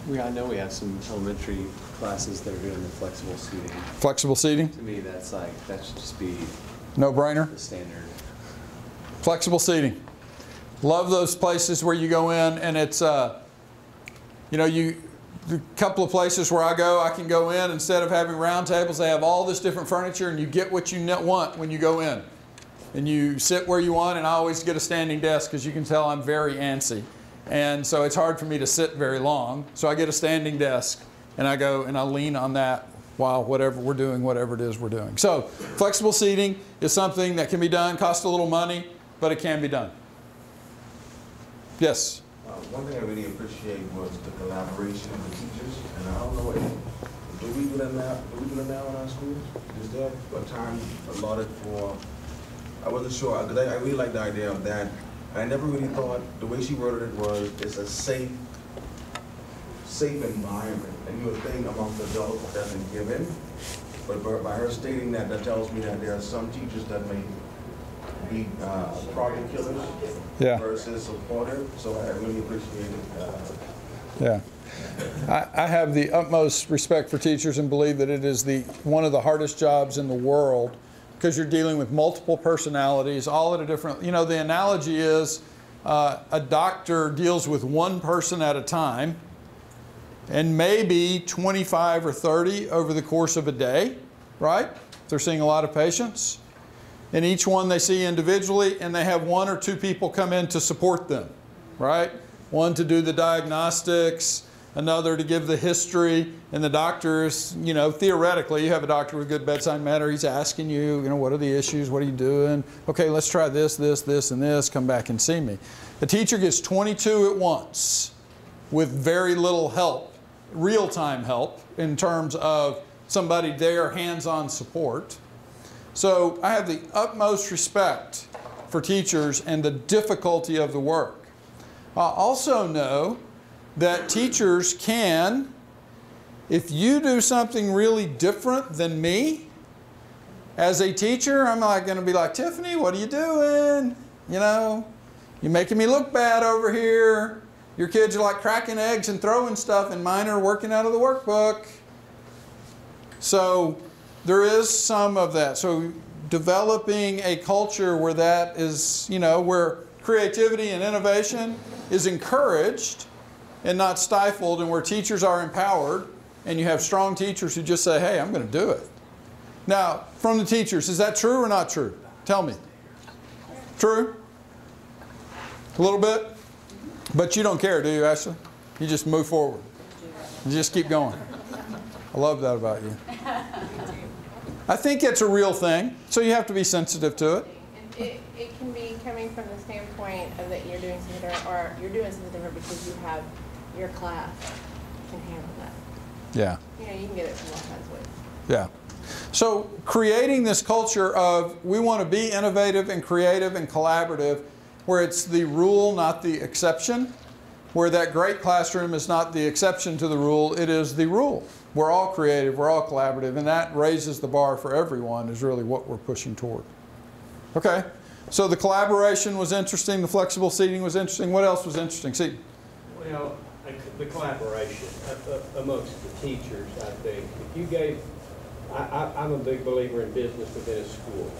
We, I know we have some elementary classes that are doing the flexible seating. Flexible seating? To me, that's like, that should just be No brainer? the standard. Flexible seating. Love those places where you go in and it's, uh, you know, you, the couple of places where I go, I can go in instead of having round tables, they have all this different furniture and you get what you want when you go in. And you sit where you want, and I always get a standing desk because you can tell I'm very antsy. And so it's hard for me to sit very long. So I get a standing desk and I go and I lean on that while whatever we're doing, whatever it is we're doing. So flexible seating is something that can be done, costs a little money, but it can be done. Yes? Uh, One thing I really appreciate was the collaboration of the teachers, and I don't know, if, do we do that now, do we do that now in our schools? Is there a time allotted for, I wasn't sure, because I, I really like the idea of that. I never really thought, the way she worded it was, it's a safe, safe environment, and you would think amongst adults it doesn't give in. But by- her stating that, that tells me that there are some teachers that may be uh, problem killers Yeah. versus supportive, so I really appreciate it. uh, Yeah. I, I have the utmost respect for teachers and believe that it is the, one of the hardest jobs in the world because you're dealing with multiple personalities, all at a different, you know, the analogy is uh, a doctor deals with one person at a time and maybe 25 or 30 over the course of a day, right? They're seeing a lot of patients. And each one they see individually, and they have one or two people come in to support them, right? One to do the diagnostics, another to give the history, and the doctors, you know, theoretically, you have a doctor with good bedside manner, he's asking you, you know, what are the issues, what are you doing? Okay, let's try this, this, this, and this, come back and see me. The teacher gets 22 at once with very little help, real time help, in terms of somebody there, hands on support. So I have the utmost respect for teachers and the difficulty of the work. I also know that teachers can, if you do something really different than me, as a teacher, I'm not going to be like, Tiffany, what are you doing? You know, you're making me look bad over here. Your kids are like cracking eggs and throwing stuff, and mine are working out of the workbook. So there is some of that. So developing a culture where that is, you know, where creativity and innovation is encouraged and not stifled, and where teachers are empowered, and you have strong teachers who just say, hey, I'm going to do it. Now, from the teachers, is that true or not true? Tell me. True? A little bit? But you don't care, do you, Ashley? You just move forward. You just keep going. I love that about you. I think it's a real thing, so you have to be sensitive to it. It, it can be coming from the standpoint of that you're doing something different, or you're doing something different because you have, your class can handle that. Yeah. You know, you can get it from all kinds of ways. Yeah. So creating this culture of we want to be innovative and creative and collaborative where it's the rule, not the exception, where that great classroom is not the exception to the rule, it is the rule. We're all creative, we're all collaborative, and that raises the bar for everyone is really what we're pushing toward. Okay, so the collaboration was interesting, the flexible seating was interesting. What else was interesting? See, Well, the collaboration uh, uh, amongst the teachers, I think. If you gave, I, I'm a big believer in business within a school.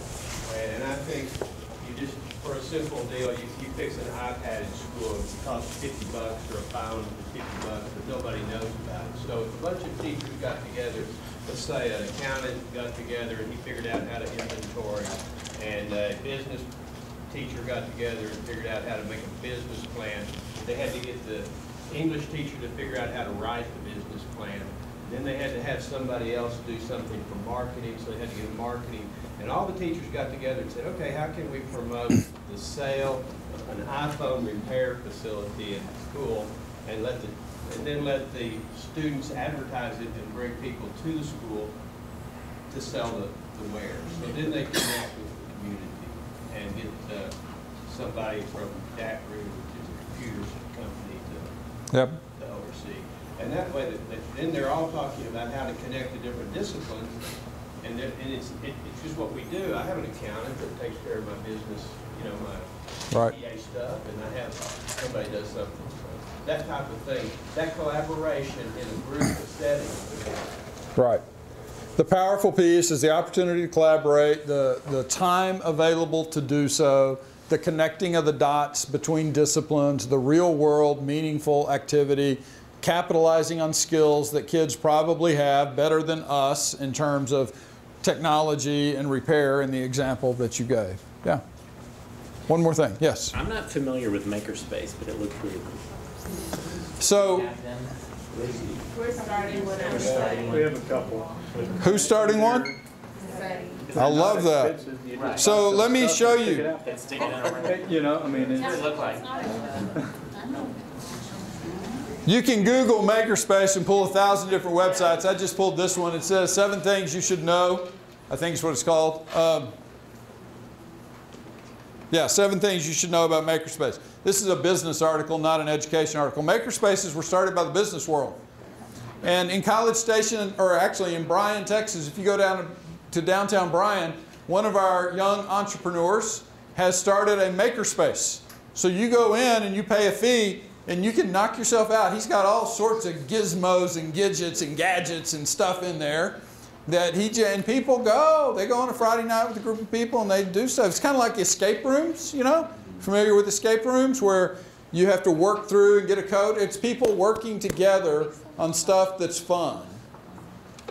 And I think you just, for a simple deal, you, you fix an iPad in school, it costs fifty bucks or a pound for fifty bucks, but nobody knows about it. So if a bunch of teachers got together, let's say an accountant got together and he figured out how to inventory, and a business teacher got together and figured out how to make a business plan, they had to get the English teacher to figure out how to write the business plan. Then they had to have somebody else do something for marketing, so they had to get marketing. And all the teachers got together and said, okay, how can we promote the sale of an iPhone repair facility in school and let the, and then let the students advertise it and bring people to the school to sell the, the wares. So then they connect with the community and get uh, somebody from that Group, which is a computers company, to Yep. And that way, that- that- then they're all talking about how to connect the different disciplines, and it's, it- it's just what we do. I have an accountant that takes care of my business, you know, my Right. EA stuff, and I have, somebody does something. So That type of thing, that collaboration in a group setting. Right. The powerful piece is the opportunity to collaborate, the, the time available to do so, the connecting of the dots between disciplines, the real world meaningful activity, capitalizing on skills that kids probably have better than us in terms of technology and repair in the example that you gave. Yeah. One more thing. Yes. I'm not familiar with Makerspace, but it looked really cool. So, We're starting whenever. We have a couple. who's starting one? I love that. So let me show you. Stick it in a You know, I mean, What does it look like? You can Google Makerspace and pull a thousand different websites. I just pulled this one. It says seven things you should know. I think is what it's called. Um, yeah, seven things you should know about Makerspace. This is a business article, not an education article. Makerspaces were started by the business world. And in College Station, or actually in Bryan, Texas, if you go down to downtown Bryan, one of our young entrepreneurs has started a makerspace. So you go in and you pay a fee and you can knock yourself out. He's got all sorts of gizmos and gadgets and gadgets and stuff in there that he and people go. They go on a Friday night with a group of people and they do stuff. It's kind of like escape rooms, you know? Familiar with escape rooms where you have to work through and get a code? It's people working together on stuff that's fun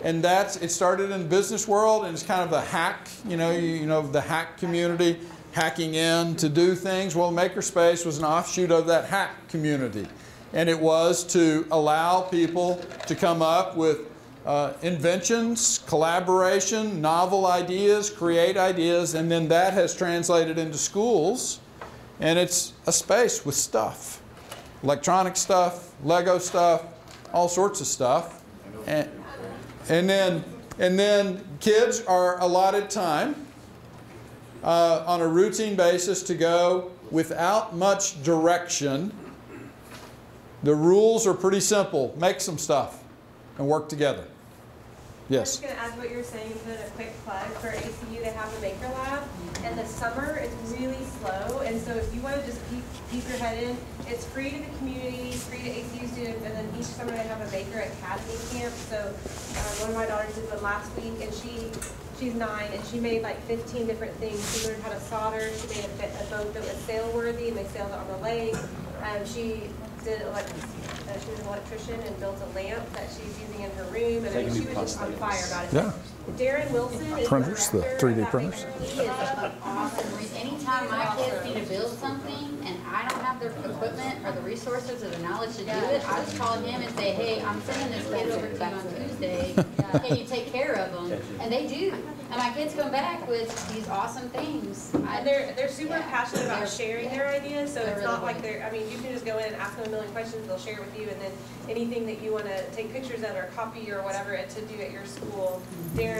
and that's it started in the business world and it's kind of a hack you know you, you know the hack community hacking in to do things. Well makerspace was an offshoot of that hack community. And it was to allow people to come up with uh, inventions collaboration novel ideas create ideas and then that has translated into schools. And it's a space with stuff. Electronic stuff lego stuff all sorts of stuff. And, and then, and then kids are allotted time uh, on a routine basis to go without much direction. The rules are pretty simple. Make some stuff and work together. Yes. I'm just going to add what you're saying, put in a quick plug for ACU. They have a maker lab, and the summer is really slow. And so if you want to just peek, peek your head in, it's free to the community, free to ACU students, and then each summer they have a maker academy camp. So uh, one of my daughters did one last week, and she she's nine, and she made like 15 different things. She learned how to solder. She made a, a boat that was sail worthy, and they sailed it on the lake. Um, she did elect- uh, she was an electrician and built a lamp that she's using in her room, and I mean, she was just on fire about it. Yeah. Darren Wilson Printers, the 3D printers. He is awesome. Anytime my kids need to build something and I don't have the equipment or the resources or the knowledge to do it, I just call him and say, hey, I'm sending this kid over to you on Tuesday. Can you take care of them? And they do. And my kids come back with these awesome things. I- And they're, they're super Yeah. passionate They're- about sharing their ideas, so They're it's really not like they're, I mean, you can just go in and ask them a million questions, they'll share with you, and then anything that you wanna take pictures of or copy or whatever to do at your school, Darren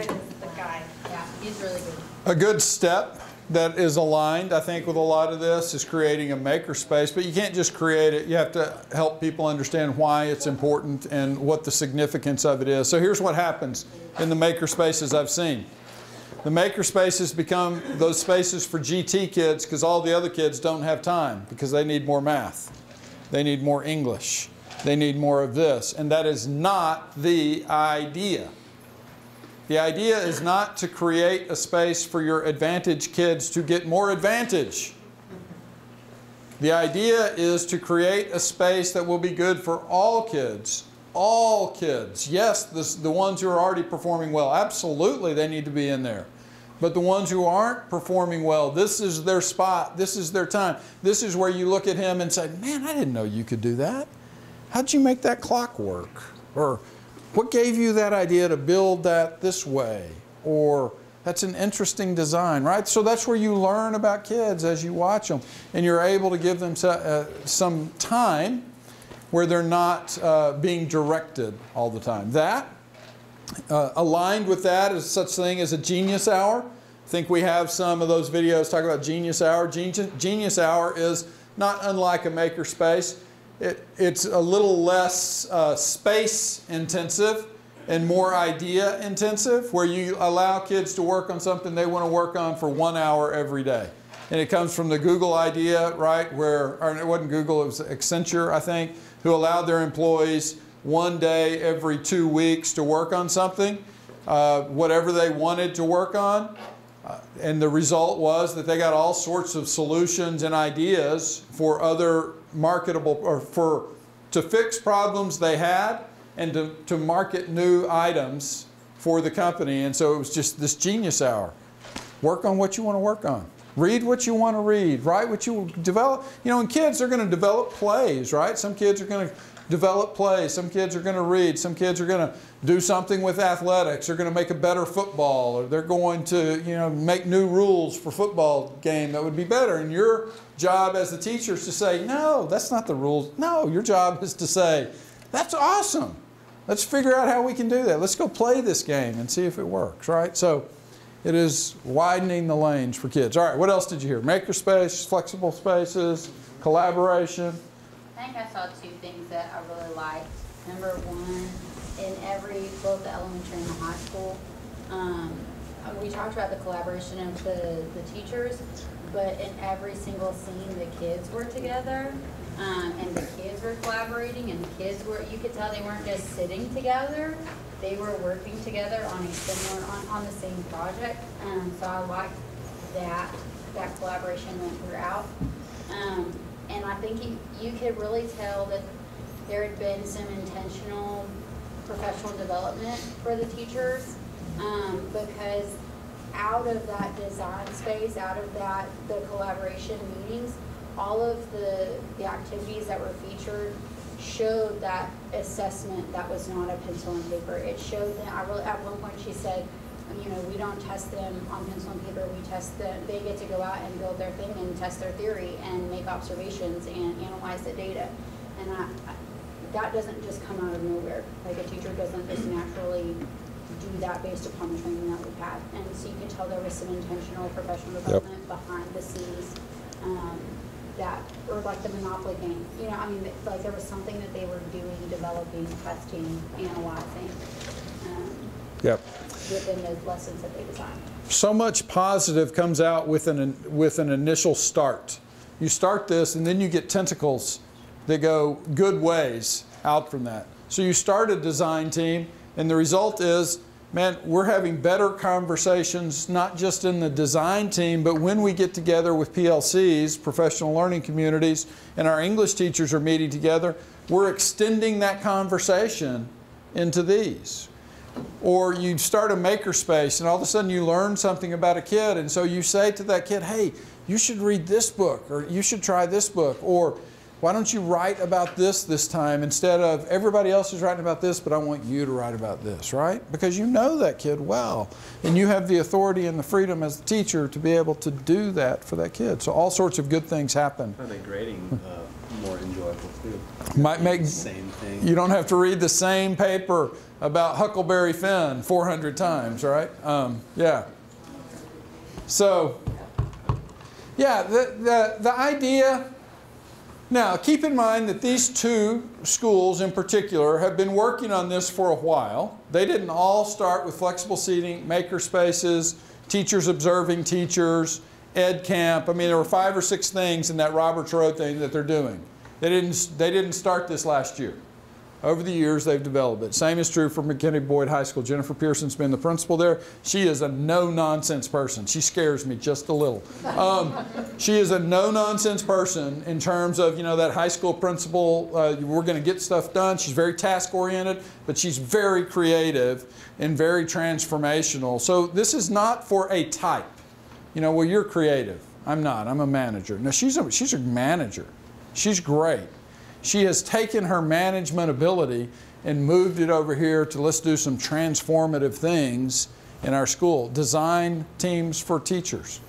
A good step that is aligned, I think, with a lot of this is creating a makerspace, but you can't just create it. You have to help people understand why it's important and what the significance of it is. So here's what happens in the makerspaces I've seen. The makerspaces become those spaces for GT kids because all the other kids don't have time because they need more math. They need more English. They need more of this. And that is not the idea. The idea is not to create a space for your advantage kids to get more advantage. The idea is to create a space that will be good for all kids. All kids. Yes, the, the ones who are already performing well, absolutely they need to be in there. But the ones who aren't performing well, this is their spot. This is their time. This is where you look at him and say, Man, I didn't know you could do that. how'd you make that clock work? Or what gave you that idea to build that this way? Or that's an interesting design, right? So that's where you learn about kids as you watch them, and you're able to give them uh, some time where they're not uh, being directed all the time. That, uh, aligned with that is such thing as a genius hour. I think we have some of those videos talk about genius hour. Genius, genius hour is not unlike a maker space. It, it's a little less uh, space intensive and more idea intensive, where you allow kids to work on something they want to work on for one hour every day. And it comes from the Google idea, right? Where, or it wasn't Google, it was Accenture, I think, who allowed their employees one day every two weeks to work on something, uh, whatever they wanted to work on. Uh, and the result was that they got all sorts of solutions and ideas for other marketable, or for, to fix problems they had and to, to market new items for the company. And so it was just this genius hour. Work on what you want to work on. Read what you want to read. Write what you develop. You know, and kids are going to develop plays, right? Some kids are going to develop plays. Some kids are going to read. Some kids are going to do something with athletics. They're going to make a better football, or they're going to, you know, make new rules for football game that would be better. And your job as the teacher is to say, no, that's not the rules. No, your job is to say, that's awesome. Let's figure out how we can do that. Let's go play this game and see if it works, right? So it is widening the lanes for kids. All right, what else did you hear? Makerspace, flexible spaces, collaboration. I think I saw two things that I really liked. Number one, in every, both the elementary and the high school, um, we talked about the collaboration of the, the teachers, but in every single scene, the kids were together. Um, and the kids were collaborating and the kids were, you could tell they weren't just sitting together. They were working together on a similar, on, on the same project. Um, so I liked that, that collaboration went throughout. Um, and I think you, you could really tell that there had been some intentional professional development for the teachers. Um, because out of that design space, out of that, the collaboration meetings, all of the, the activities that were featured showed that assessment that was not a pencil and paper. It showed that, I really, at one point she said, you know, we don't test them on pencil and paper, we test them, they get to go out and build their thing and test their theory and make observations and analyze the data. And I, I- that doesn't just come out of nowhere. Like a teacher doesn't just naturally do that based upon the training that we've had. And so you can tell there was some intentional professional development behind the scenes. Um, that, or like the Monopoly game, you know, I mean, it's like there was something that they were doing, developing, testing, analyzing, um, Yep. within those lessons that they designed. So much positive comes out with an, with an initial start. You start this and then you get tentacles that go good ways out from that. So you start a design team and the result is, man, we're having better conversations, not just in the design team, but when we get together with PLCs, professional learning communities, and our English teachers are meeting together, we're extending that conversation into these. Or you start a makerspace and all of a sudden you learn something about a kid, and so you say to that kid, hey, you should read this book, or you should try this book, or why don't you write about this this time instead of everybody else is writing about this, but I want you to write about this, right? Because you know that kid well, and you have the authority and the freedom as a teacher to be able to do that for that kid. So all sorts of good things happen. I think grading uh, more enjoyable too. Might make Same thing. you don't have to read the same paper about Huckleberry Finn 400 times, right? Um, yeah. So, yeah, the, the, the idea. Now, keep in mind that these two schools in particular have been working on this for a while. They didn't all start with flexible seating, maker spaces, teachers observing teachers, ed camp. I mean, there were five or six things in that Roberts Road thing that they're doing. They didn't, they didn't start this last year. Over the years, they've developed it. Same is true for McKinney Boyd High School. Jennifer Pearson's been the principal there. She is a no-nonsense person. She scares me just a little. Um, she is a no-nonsense person in terms of, you know, that high school principal, uh, we're going to get stuff done. She's very task-oriented, but she's very creative and very transformational. So this is not for a type. You know, well, you're creative. I'm not. I'm a manager. No, she's a, she's a manager. She's great. She has taken her management ability and moved it over here to let's do some transformative things in our school. Design teams for teachers.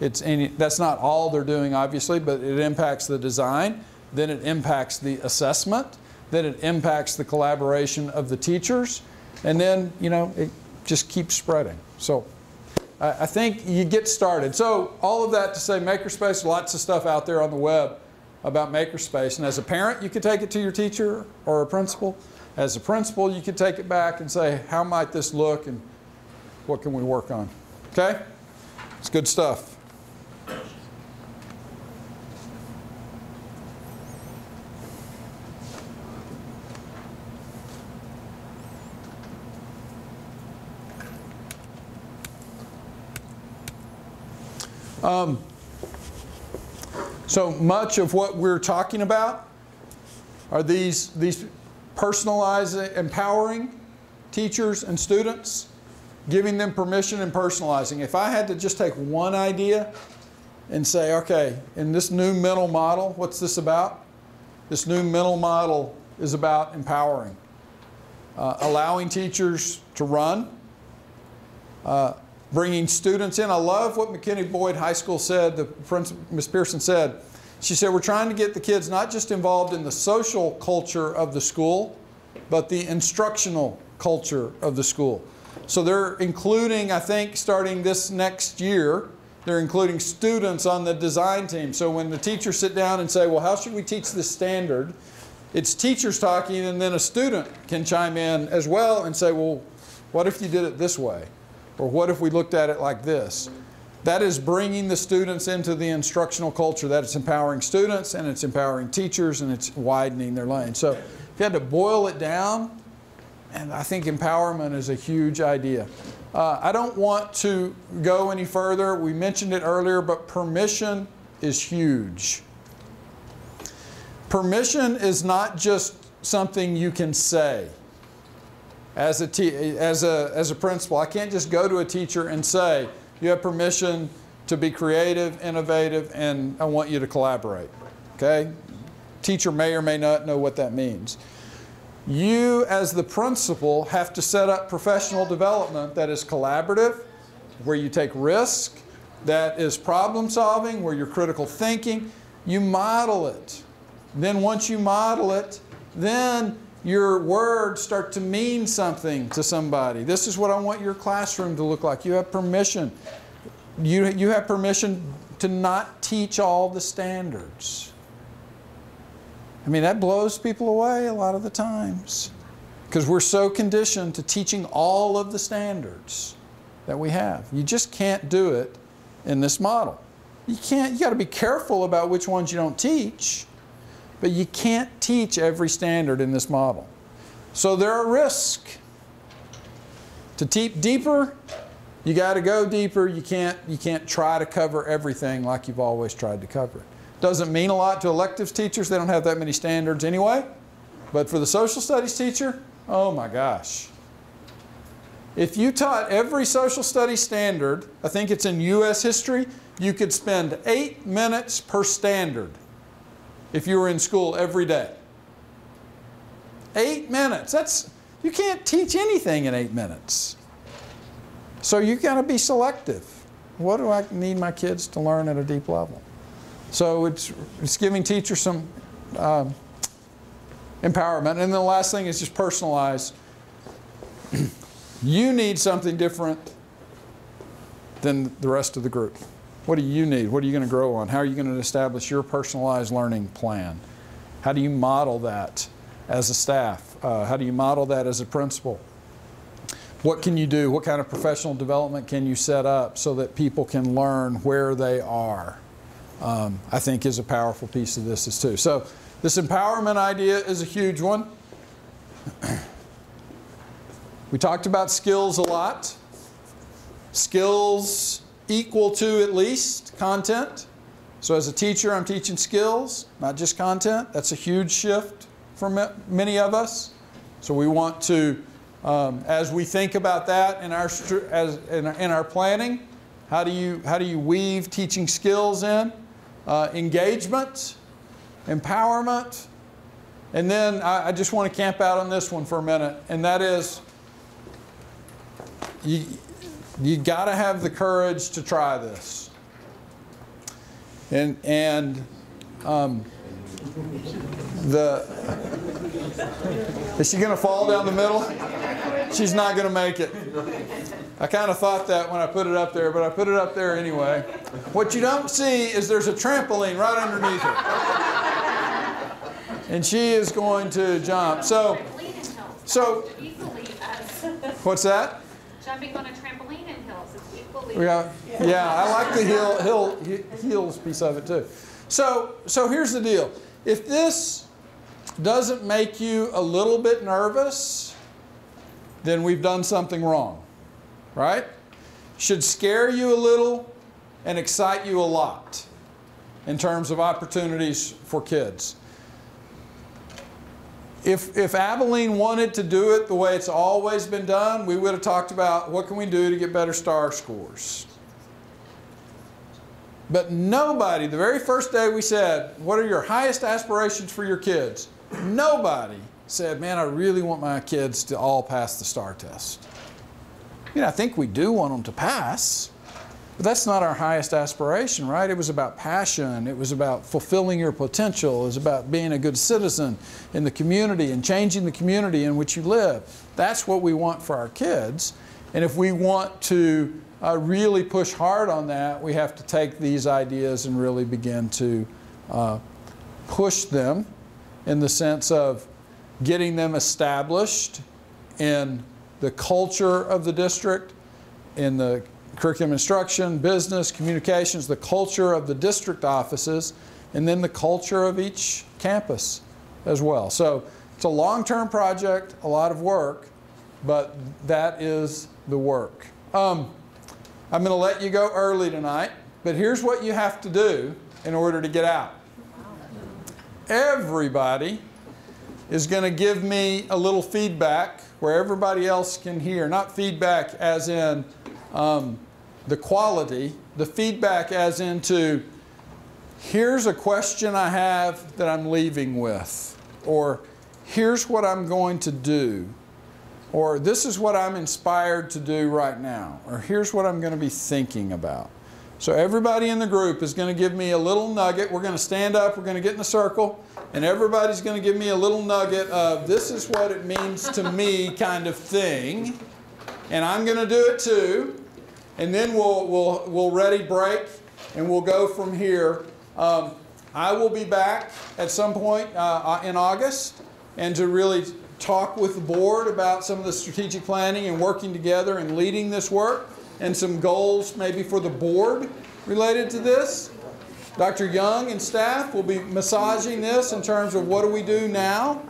It's, that's not all they're doing, obviously, but it impacts the design, then it impacts the assessment, then it impacts the collaboration of the teachers, and then, you know, it just keeps spreading. So I, I think you get started. So all of that to say Makerspace, lots of stuff out there on the web about Makerspace. And as a parent, you could take it to your teacher or a principal. As a principal, you could take it back and say, how might this look and what can we work on? Okay? It's good stuff. Um, so much of what we're talking about are these, these personalized, empowering teachers and students, giving them permission and personalizing. If I had to just take one idea and say, okay, in this new mental model, what's this about? This new mental model is about empowering, uh, allowing teachers to run, uh, bringing students in. I love what McKinney Boyd High School said, the Ms. Pearson said. She said, we're trying to get the kids not just involved in the social culture of the school, but the instructional culture of the school. So they're including, I think, starting this next year, they're including students on the design team. So when the teachers sit down and say, well, how should we teach this standard? It's teachers talking and then a student can chime in as well and say, well, what if you did it this way? Or what if we looked at it like this? That is bringing the students into the instructional culture. That it's empowering students and it's empowering teachers and it's widening their lane. So if you had to boil it down, and I think empowerment is a huge idea. Uh, I don't want to go any further. We mentioned it earlier, but permission is huge. Permission is not just something you can say as a, as, a, as a principal. I can't just go to a teacher and say, you have permission to be creative, innovative, and I want you to collaborate. Okay? Teacher may or may not know what that means. You, as the principal, have to set up professional development that is collaborative, where you take risk, that is problem solving, where you're critical thinking. You model it. Then once you model it, then your words start to mean something to somebody. This is what I want your classroom to look like. You have permission. You, you have permission to not teach all the standards. I mean, that blows people away a lot of the times because we're so conditioned to teaching all of the standards that we have. You just can't do it in this model. You can't, you got to be careful about which ones you don't teach, but you can't teach every standard in this model. So there are risks. To teach deeper, you got to go deeper. You can't, you can't try to cover everything like you've always tried to cover it. Doesn't mean a lot to electives teachers. They don't have that many standards anyway. But for the social studies teacher, oh my gosh. If you taught every social studies standard, I think it's in U.S. history, you could spend eight minutes per standard if you were in school every day. Eight minutes. That's, you can't teach anything in eight minutes. So you've got to be selective. What do I need my kids to learn at a deep level? So it's, it's giving teachers some um, empowerment. And the last thing is just personalize. you need something different than the rest of the group. What do you need? What are you going to grow on? How are you going to establish your personalized learning plan? How do you model that as a staff? Uh, how do you model that as a principal? What can you do? What kind of professional development can you set up so that people can learn where they are? Um, I think is a powerful piece of this is too. So this empowerment idea is a huge one. we talked about skills a lot. Skills equal to at least content. So as a teacher, I'm teaching skills, not just content. That's a huge shift for many of us. So we want to, um, as we think about that in our, as, in, in our planning, how do, you, how do you weave teaching skills in? Uh, engagement, empowerment, And then I, I just want to camp out on this one for a minute, and that is you, you got to have the courage to try this. And, and um, the, is she going to fall down the middle? She's not going to make it. I kind of thought that when I put it up there, but I put it up there anyway. What you don't see is there's a trampoline right underneath her. And she is going to jump. So, so what's that? Jumping on a trampoline got, yeah, I like the heel, heel, he- heels piece of it too. So, so here's the deal. If this doesn't make you a little bit nervous, then we've done something wrong, right? Should scare you a little and excite you a lot in terms of opportunities for kids. If, if Abilene wanted to do it the way it's always been done, we would have talked about what can we do to get better STAAR scores. But nobody, the very first day we said, what are your highest aspirations for your kids? Nobody said, man, I really want my kids to all pass the STAAR test. I mean, I think we do want them to pass, but that's not our highest aspiration, right? It was about passion. It was about fulfilling your potential. It was about being a good citizen in the community and changing the community in which you live. That's what we want for our kids. And if we want to uh, really push hard on that, we have to take these ideas and really begin to uh, push them in the sense of getting them established in the culture of the district, in the curriculum instruction, business, communications, the culture of the district offices, and then the culture of each campus as well. So it's a long-term project, a lot of work, but that is the work. Um, I'm going to let you go early tonight, but here's what you have to do in order to get out. Everybody is going to give me a little feedback where everybody else can hear. Not feedback as in um, the quality, the feedback as into here's a question I have that I'm leaving with, or here's what I'm going to do, or this is what I'm inspired to do right now, or here's what I'm going to be thinking about. So everybody in the group is going to give me a little nugget. We're going to stand up, we're going to get in a circle, and everybody's going to give me a little nugget of this is what it means to me kind of thing. And I'm going to do it too. And then we'll, we'll, we'll ready break and we'll go from here. Um, I will be back at some point uh, in August and to really talk with the board about some of the strategic planning and working together and leading this work and some goals maybe for the board related to this. Dr. Young and staff will be massaging this in terms of what do we do now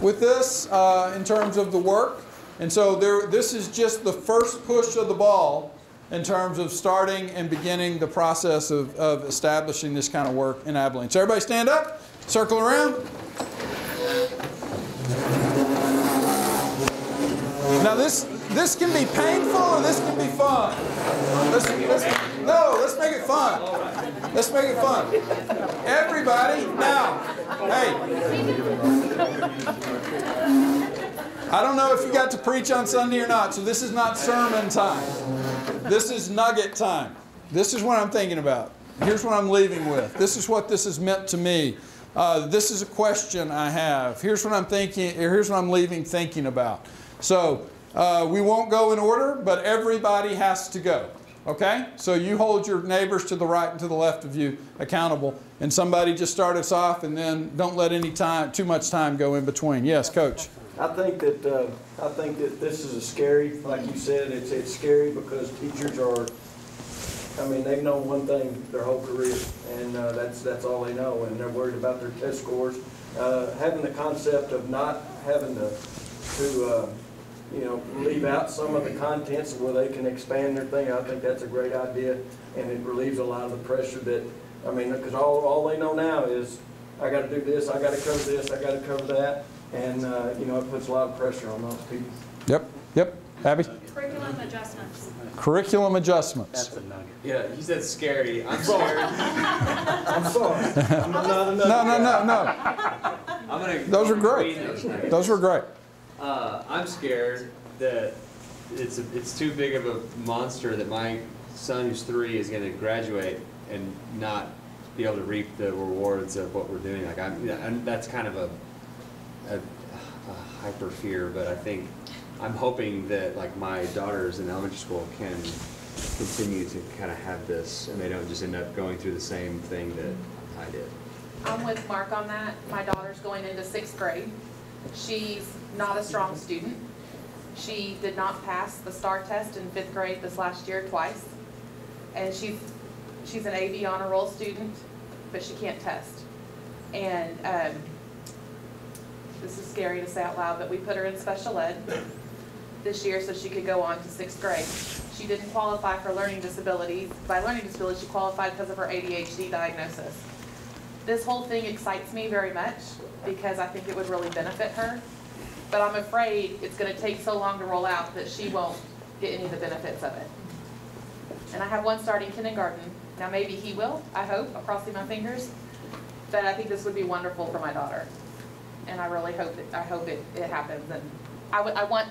with this uh, in terms of the work. And so there, this is just the first push of the ball in terms of starting and beginning the process of, of establishing this kind of work in Abilene. So everybody stand up, circle around. Now this, this can be painful or this can be fun. Let's, let's, no, let's make it fun. Let's make it fun. Everybody, now, hey. I don't know if you got to preach on Sunday or not, so this is not sermon time. This is nugget time. This is what I'm thinking about. Here's what I'm leaving with. This is what this has meant to me. Uh, this is a question I have. Here's what I'm thinking. Here's what I'm leaving thinking about. So uh, we won't go in order, but everybody has to go. Okay? So you hold your neighbors to the right and to the left of you accountable, and somebody just start us off, and then don't let any time, too much time go in between. Yes, Coach. I think that uh, I think that this is a scary, like you said, it's it's scary because teachers are. I mean, they've known one thing their whole career, and uh, that's that's all they know, and they're worried about their test scores. Uh, having the concept of not having to to uh, you know, leave out some of the contents where they can expand their thing. I think that's a great idea, and it relieves a lot of the pressure that, I mean, because all, all they know now is, I got to do this, I got to cover this, I got to cover that, and, uh, you know, it puts a lot of pressure on those people. Yep, yep. Abby? Curriculum adjustments. Curriculum adjustments. That's a nugget. Yeah, you said scary. I'm scared. I'm sorry. I'm not another No, no, no, no. I'm going to. Those are great. those. Those were great. Uh, I'm scared that it's, it's too big of a monster that my son who's three is gonna graduate and not be able to reap the rewards of what we're doing. Like I'm, and that's kind of a, a, a hyper fear, but I think, I'm hoping that like my daughters in elementary school can continue to kind of have this and they don't just end up going through the same thing that I did. I'm with Mark on that. My daughter's going into sixth grade. She's not a strong student. She did not pass the STAAR test in fifth grade this last year twice. And she's, she's an AV honor roll student, but she can't test. And, um, this is scary to say out loud, but we put her in special ed this year so she could go on to sixth grade. She didn't qualify for learning disabilities. By learning disability, she qualified because of her ADHD diagnosis. This whole thing excites me very much because I think it would really benefit her. But I'm afraid it's gonna take so long to roll out that she won't get any of the benefits of it. And I have one starting kindergarten. Now, maybe he will, I hope, I'm crossing my fingers. But I think this would be wonderful for my daughter. And I really hope that, I hope it, it happens. And I I want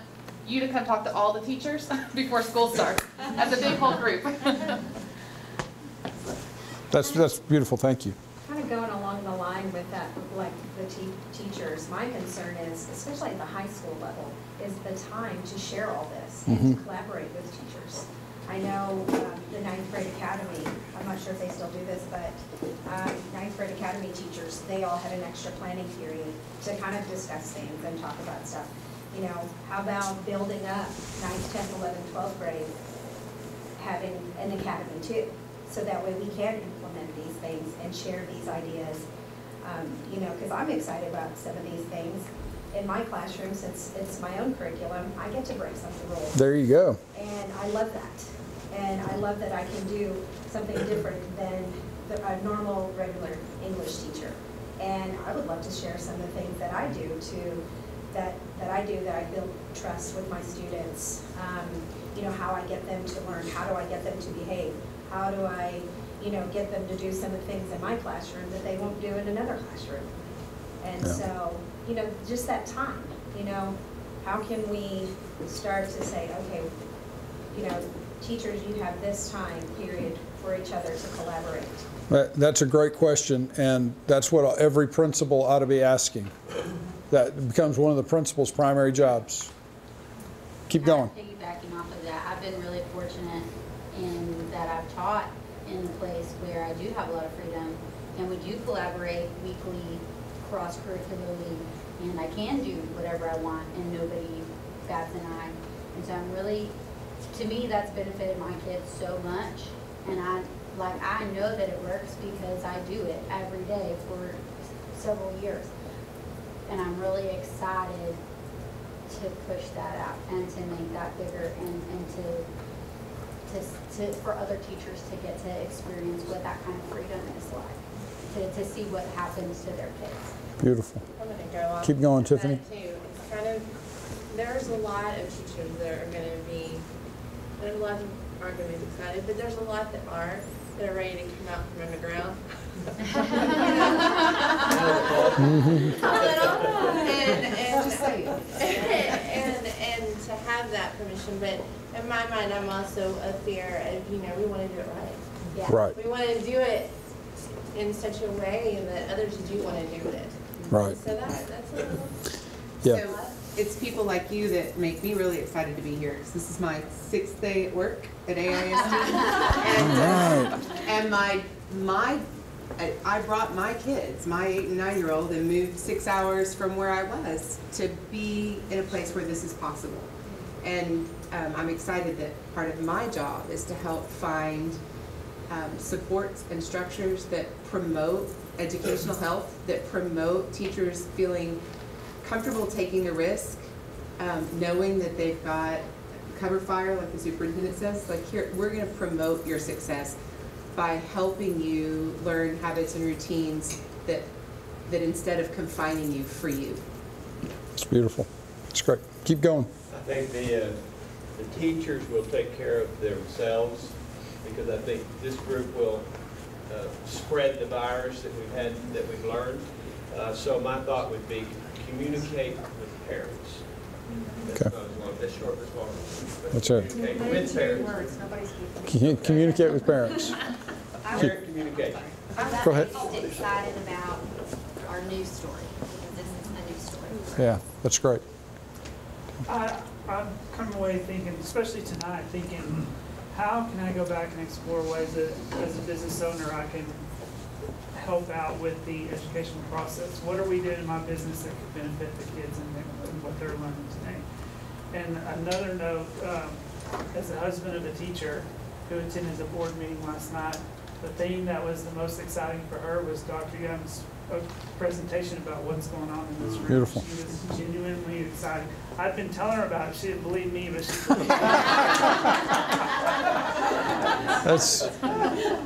you to come talk to all the teachers before school starts, as a big whole group. That's, that's beautiful, thank you. Kind of going along the line with that, like the te- teachers, my concern is, especially at the high school level, is the time to share all this and to Mhm. collaborate with teachers. I know um, the ninth grade academy, I'm not sure if they still do this, but um, ninth grade academy teachers, they all had an extra planning period to kind of discuss things and talk about stuff. You know, how about building up ninth, tenth, eleventh, twelfth grade, having an academy too? So that way we can implement these things and share these ideas. Um, You know, because I'm excited about some of these things. In my classroom, since it's my own curriculum, I get to break some of the rules. There you go. And I love that. And I love that I can do something different than the- a normal, regular English teacher. And I would love to share some of the things that I do to, that, that I do, that I build trust with my students. Um, You know, how I get them to learn, how do I get them to behave? How do I, you know, get them to do some of the things in my classroom that they won't do in another classroom? And Yeah. so, you know, just that time, you know, how can we start to say, okay, you know, teachers, you have this time period for each other to collaborate. That- That's a great question, and that's what every principal ought to be asking. That becomes one of the principal's primary jobs. Keep going. Piggybacking off of that, I've been really fortunate in that I've taught in a place where I do have a lot of freedom, and we do collaborate weekly, cross-curricularly, and I can do whatever I want, and nobody bats an eye. And so I'm really, to me, that's benefited my kids so much, and I, like, I know that it works because I do it every day for several years. And I'm really excited to push that out and to make that bigger and, and to, to, to, for other teachers to get to experience what that kind of freedom is like, to, to see what happens to their kids. Beautiful. I'm gonna go Keep going, Tiffany. too. It's kind of, there's a lot of teachers that are gonna be, there's a lot that aren't gonna be excited, but there's a lot that are, that are ready to come out from underground. And, and, and, and to have that permission, but in my mind, I'm also a fear of, you know, we wanna do it right. Yeah. Right. We wanna do it in such a way that others do wanna do it. Right. So that, that's a little. Yeah. So it's people like you that make me really excited to be here, 'cause this is my sixth day at work at AISD. And, uh, and my, my, I- I brought my kids, my eight and nine-year-old, and moved six hours from where I was to be in a place where this is possible. And um, I'm excited that part of my job is to help find um, supports and structures that promote educational health, that promote teachers feeling comfortable taking the risk, um, knowing that they've got cover fire, like the superintendent says, like here, we're gonna promote your success by helping you learn habits and routines that, that instead of confining you, free you. It's beautiful. It's great. Keep going. I think the, uh, the teachers will take care of themselves, because I think this group will uh, spread the virus that we've had, that we've learned. Uh, So my thought would be communicate with parents. Okay. not as long- That's short, that's long. That's it. Communicate with parents. Words, nobody's Commu- Communicate with parents. Parent communication. Go ahead. I'm excited about our news story, because this is a news story. Yeah, that's great. I, I'm coming away thinking, especially tonight, thinking, how can I go back and explore ways that, as a business owner, I can help out with the educational process? What are we doing in my business that could benefit the kids and their- and what they're learning today? And another note, um, as a husband of a teacher who attended the board meeting last night, the thing that was the most exciting for her was Dr. Young's uh, presentation about what's going on in this room. Beautiful. She was genuinely excited. I'd been telling her about it, she didn't believe me, but she believed That's,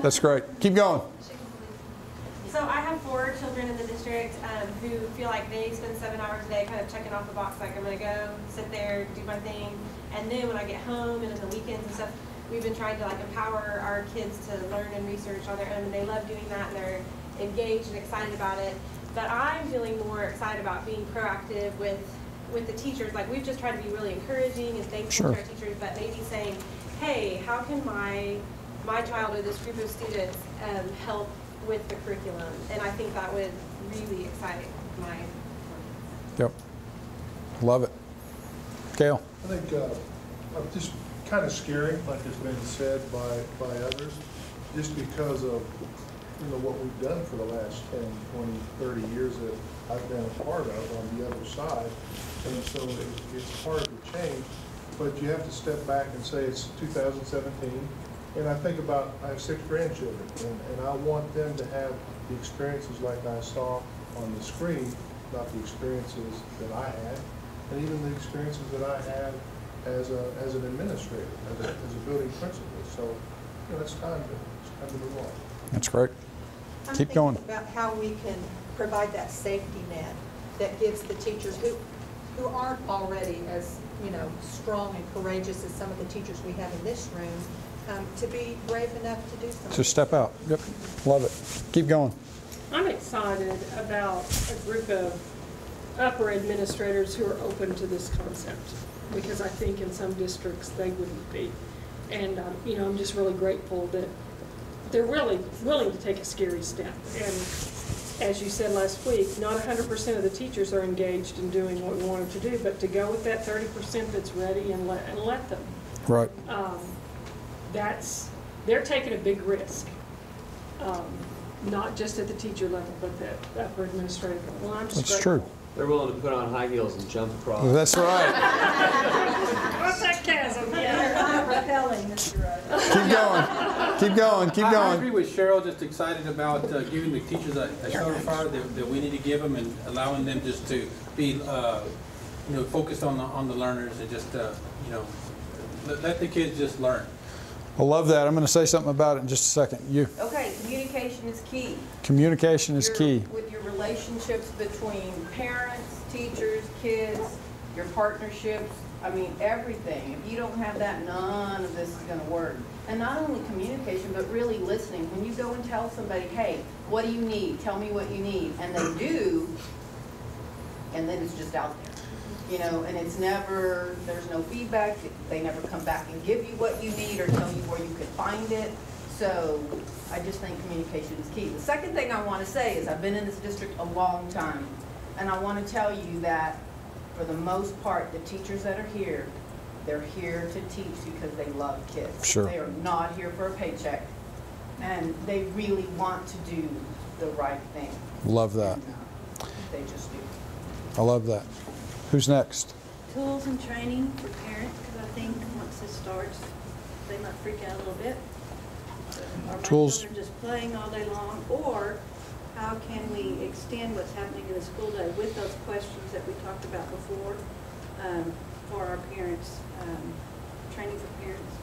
that's great. Keep going. So I have four children in the district um, who feel like they spend seven hours a day kind of checking off the box, like I'm gonna go, sit there, do my thing. And then when I get home and on the weekends and stuff, we've been trying to like empower our kids to learn and research on their own, and they love doing that, and they're engaged and excited about it. But I'm feeling more excited about being proactive with, with the teachers. Like, we've just tried to be really encouraging and thankful Sure. to our teachers, but maybe saying, hey, how can my, my child or this group of students um, help with the curriculum? And I think that would really excite my Yep. Love it. Gail? I think, uh, uh, just kind of scary, like has been said by, by others, just because of, you know, what we've done for the last 10, 20, 30 years that I've been a part of on the other side. And so it- it's hard to change, but you have to step back and say it's 2017. And I think about, I have six grandchildren, and, and I want them to have the experiences like I saw on the screen, not the experiences that I had, and even the experiences that I had as a, as an administrator, as a, as a building principal. So, you know, it's time to, it's time to move on. That's great. I'm Keep going. About how we can provide that safety net that gives the teachers who, who aren't already as, you know, strong and courageous as some of the teachers we have in this room, um, to be brave enough to do something. Just step out. Yep. Love it. Keep going. I'm excited about a group of upper administrators who are open to this concept, because I think in some districts they wouldn't be. And, um, you know, I'm just really grateful that they're really willing to take a scary step. And as you said last week, not hundred percent of the teachers are engaged in doing what we want them to do, but to go with that thirty percent that's ready and let, and let them. Right. Um, that's, they're taking a big risk. Um, not just at the teacher level, but the upper administrative level. Well, I'm just That's grateful. true. They're willing to put on high heels and jump across. That's right. What's that chasm? Not repelling, Mr. Rhodes. Keep going. Keep going. Keep I- I agree with Cheryl, just excited about uh, giving the teachers a a shoulder fire that, that we need to give them and allowing them just to be, uh, you know, focused on the, on the learners and just, uh, you know, let, let the kids just learn. I love that. I'm going to say something about it in just a second. You. Okay, communication is key. Communication is Your- key. With your relationships between parents, teachers, kids, your partnerships, I mean, everything. If you don't have that, none of this is gonna work. And not only communication, but really listening. When you go and tell somebody, hey, what do you need? Tell me what you need. And they do, and then it's just out there. You know, and it's never, there's no feedback. They never come back and give you what you need or tell you where you could find it. So I just think communication is key. The second thing I want to say is I've been in this district a long time. And I want to tell you that for the most part, the teachers that are here, they're here to teach because they love kids. Sure. They are not here for a paycheck. And they really want to do the right thing. Love that. Uh, they just do. I love that. Who's next? Tools and training for parents, because I think once this starts, they might freak out a little bit. Are my Tools. children just playing all day long? Or how can we extend what's happening in the school day with those questions that we talked about before um, for our parents, um, training for parents?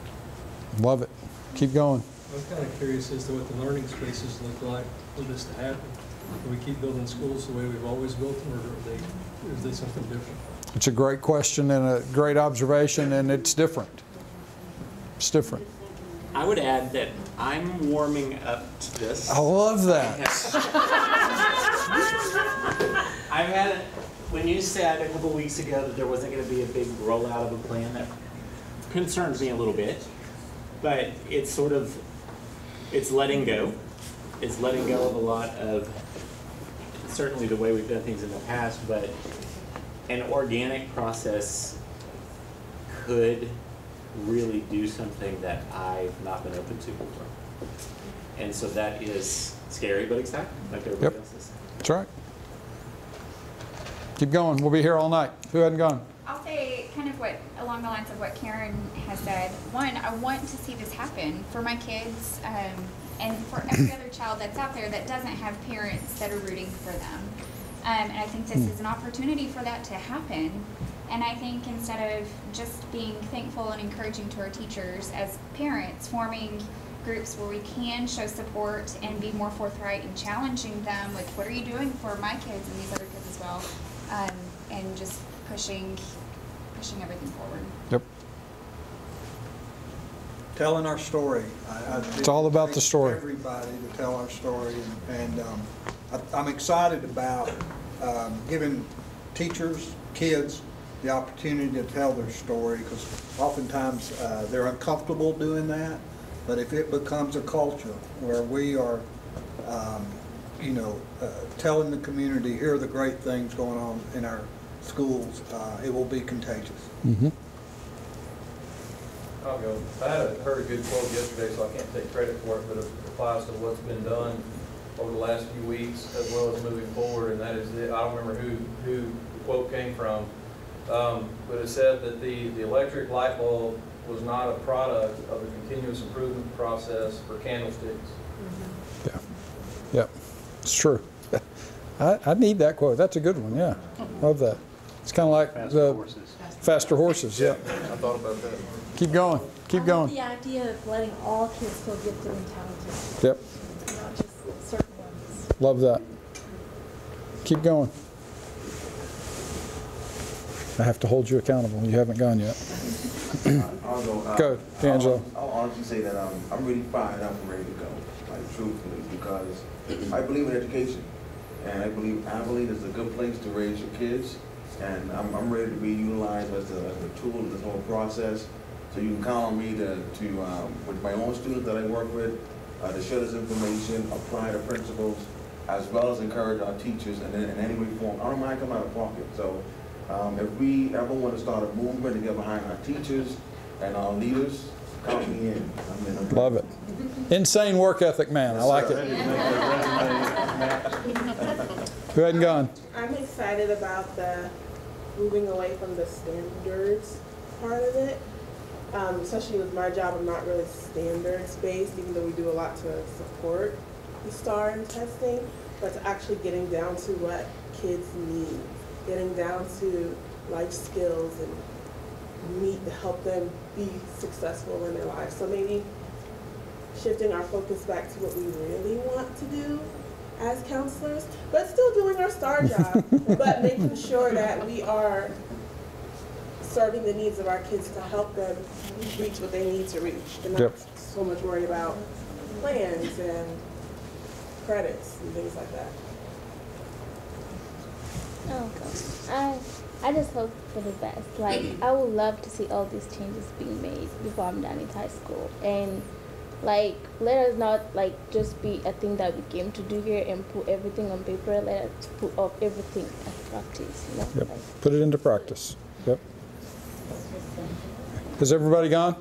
Love it. Keep going. I'm kind of curious as to what the learning spaces look like for this to happen. Do we keep building schools the way we've always built them, or are they, is they something different? It's a great question and a great observation, and it's different. It's different. I would add that I'm warming up to this. I love that. I've had, when you said a couple weeks ago that there wasn't gonna be a big rollout of a plan, that concerns me a little bit. But it's sort of, it's letting go. It's letting go of a lot of, certainly the way we've done things in the past, but an organic process could really do something that I've not been open to before. And so that is scary but exciting, like everybody Yep. else is. That's right. Keep going. We'll be here all night. Who hadn't gone? I'll say kind of what, along the lines of what Karen has said. One, I want to see this happen for my kids um, and for every other child that's out there that doesn't have parents that are rooting for them. Um, and I think this is an opportunity for that to happen. And I think instead of just being thankful and encouraging to our teachers as parents, forming groups where we can show support and be more forthright and challenging them with what are you doing for my kids and these other kids as well, um, and just pushing pushing everything forward. Yep. Telling our story. I- I It's all about the story. Everybody to tell our story, and, and um, I- I'm excited about um, giving teachers, kids, the opportunity to tell their story, because oftentimes uh, they're uncomfortable doing that, but if it becomes a culture where we are, um, you know, uh, telling the community, here are the great things going on in our schools, uh, it will be contagious. Mm-hmm. I'll. I had a, heard a good quote yesterday, so I can't take credit for it, but it applies to what's been done over the last few weeks as well as moving forward, and that is, the- I don't remember who, who the quote came from. Um, but it said that the, the electric light bulb was not a product of the continuous improvement process for candlesticks. Yeah. Yep. It's true. I, I need that quote. That's a good one. Yeah. Love that. It's kind of like the faster horses. Yeah. I thought about that. Keep going. Keep I going. like the idea of letting all kids feel gifted and talented, Yep. not just certain ones. Love that. Keep going. I have to hold you accountable. You haven't gone yet. I'll go. uh, Go, D'Angelo. I'll, I'll honestly say that um, I'm really fired up and ready to go, like truthfully, because I believe in education, and I believe I believe it's a good place to raise your kids, and I'm, I'm ready to be utilized as a, as a tool in this whole process. So you can count on me to, to um, with my own students that I work with, uh, to share this information, apply the principles, as well as encourage our teachers in, in any way form. I don't mind coming out of pocket. So um, if we ever want to start a movement to get behind our teachers and our leaders, count me in. I'm in. Love it. Insane work ethic man. I like it. go ahead and go on. I'm excited about the moving away from the standards part of it. Um, especially with my job, I'm not really standards based, even though we do a lot to support the STAAR and testing, but to actually getting down to what kids need, getting down to life skills and meet to help them be successful in their lives. So maybe shifting our focus back to what we really want to do as counselors, but still doing our STAAR job, but making sure that we are serving the needs of our kids to help them reach what they need to reach. And not Yep. so much worried about plans and credits and things like that. Oh, God. I I just hope for the best. Like I would love to see all these changes being made before I'm done in high school, and like let us not like just be a thing that we came to do here and put everything on paper. Let us put up everything and practice. You know? Yep. Like, Put it into practice. Yep. Has everybody gone?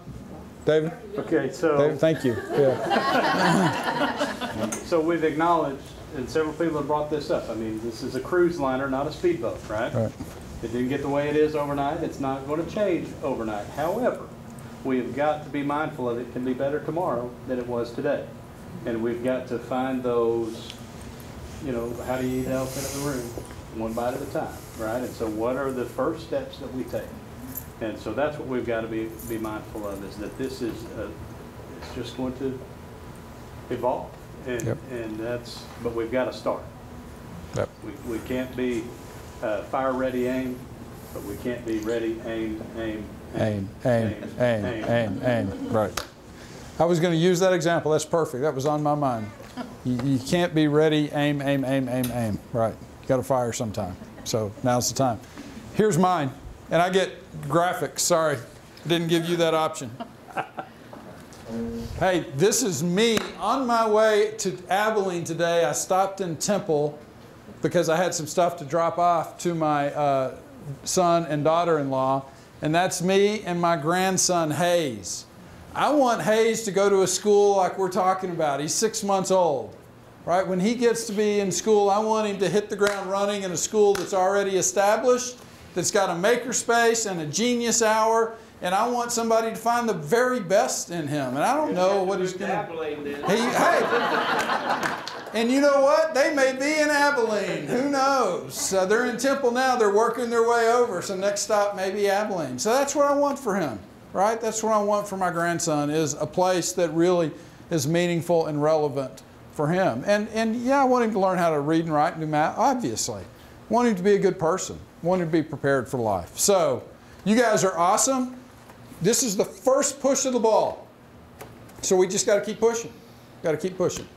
David? Okay, so. David, thank you. Yeah. So we've acknowledged, and several people have brought this up, I mean, this is a cruise liner, not a speedboat, right? Right. It didn't get the way it is overnight, it's not going to change overnight. However, we have got to be mindful of it can be better tomorrow than it was today. And we've got to find those, you know, how do you eat the elephant in the room? One bite at a time, right? And so what are the first steps that we take? And so that's what we've got to be, be mindful of, is that this is, a- it's just going to evolve. And, Yep. and that's, but we've got to start. Yep. We, we can't be uh, fire ready, aim, but we can't be ready, aim, aim, Aim, aim, aim, aim, aim. Right. I was going to use that example. That's perfect. That was on my mind. You, you can't be ready, aim, aim, aim, aim, aim. Right. You got to fire sometime. So now's the time. Here's mine. And I get graphics. Sorry. Didn't give you that option. Hey, this is me on my way to Abilene today. I stopped in Temple because I had some stuff to drop off to my uh, son and daughter in law. And that's me and my grandson, Hayes. I want Hayes to go to a school like we're talking about. He's six months old, right? When he gets to be in school, I want him to hit the ground running in a school that's already established, that's got a makerspace and a genius hour, and I want somebody to find the very best in him. And I don't know what he's going to. He, hey, and you know what? They may be in Abilene. Who knows? Uh, they're in Temple now. They're working their way over. So next stop may be Abilene. So that's what I want for him, right? That's what I want for my grandson is a place that really is meaningful and relevant for him. And and yeah, I want him to learn how to read and write and do math. Obviously, I want him to be a good person. I want him to be prepared for life. So you guys are awesome. This is the first push of the ball. So we just got to keep pushing. Got to keep pushing.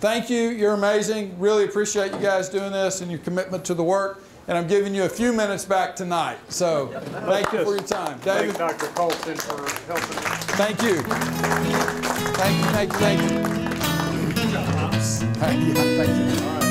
Thank you. You're amazing. Really appreciate you guys doing this and your commitment to the work. And I'm giving you a few minutes back tonight. So thank you for your time. David. Thank Dr. Colson for helping us. Thank you. Thank you, thank you, thank you. Thank you. Thank you.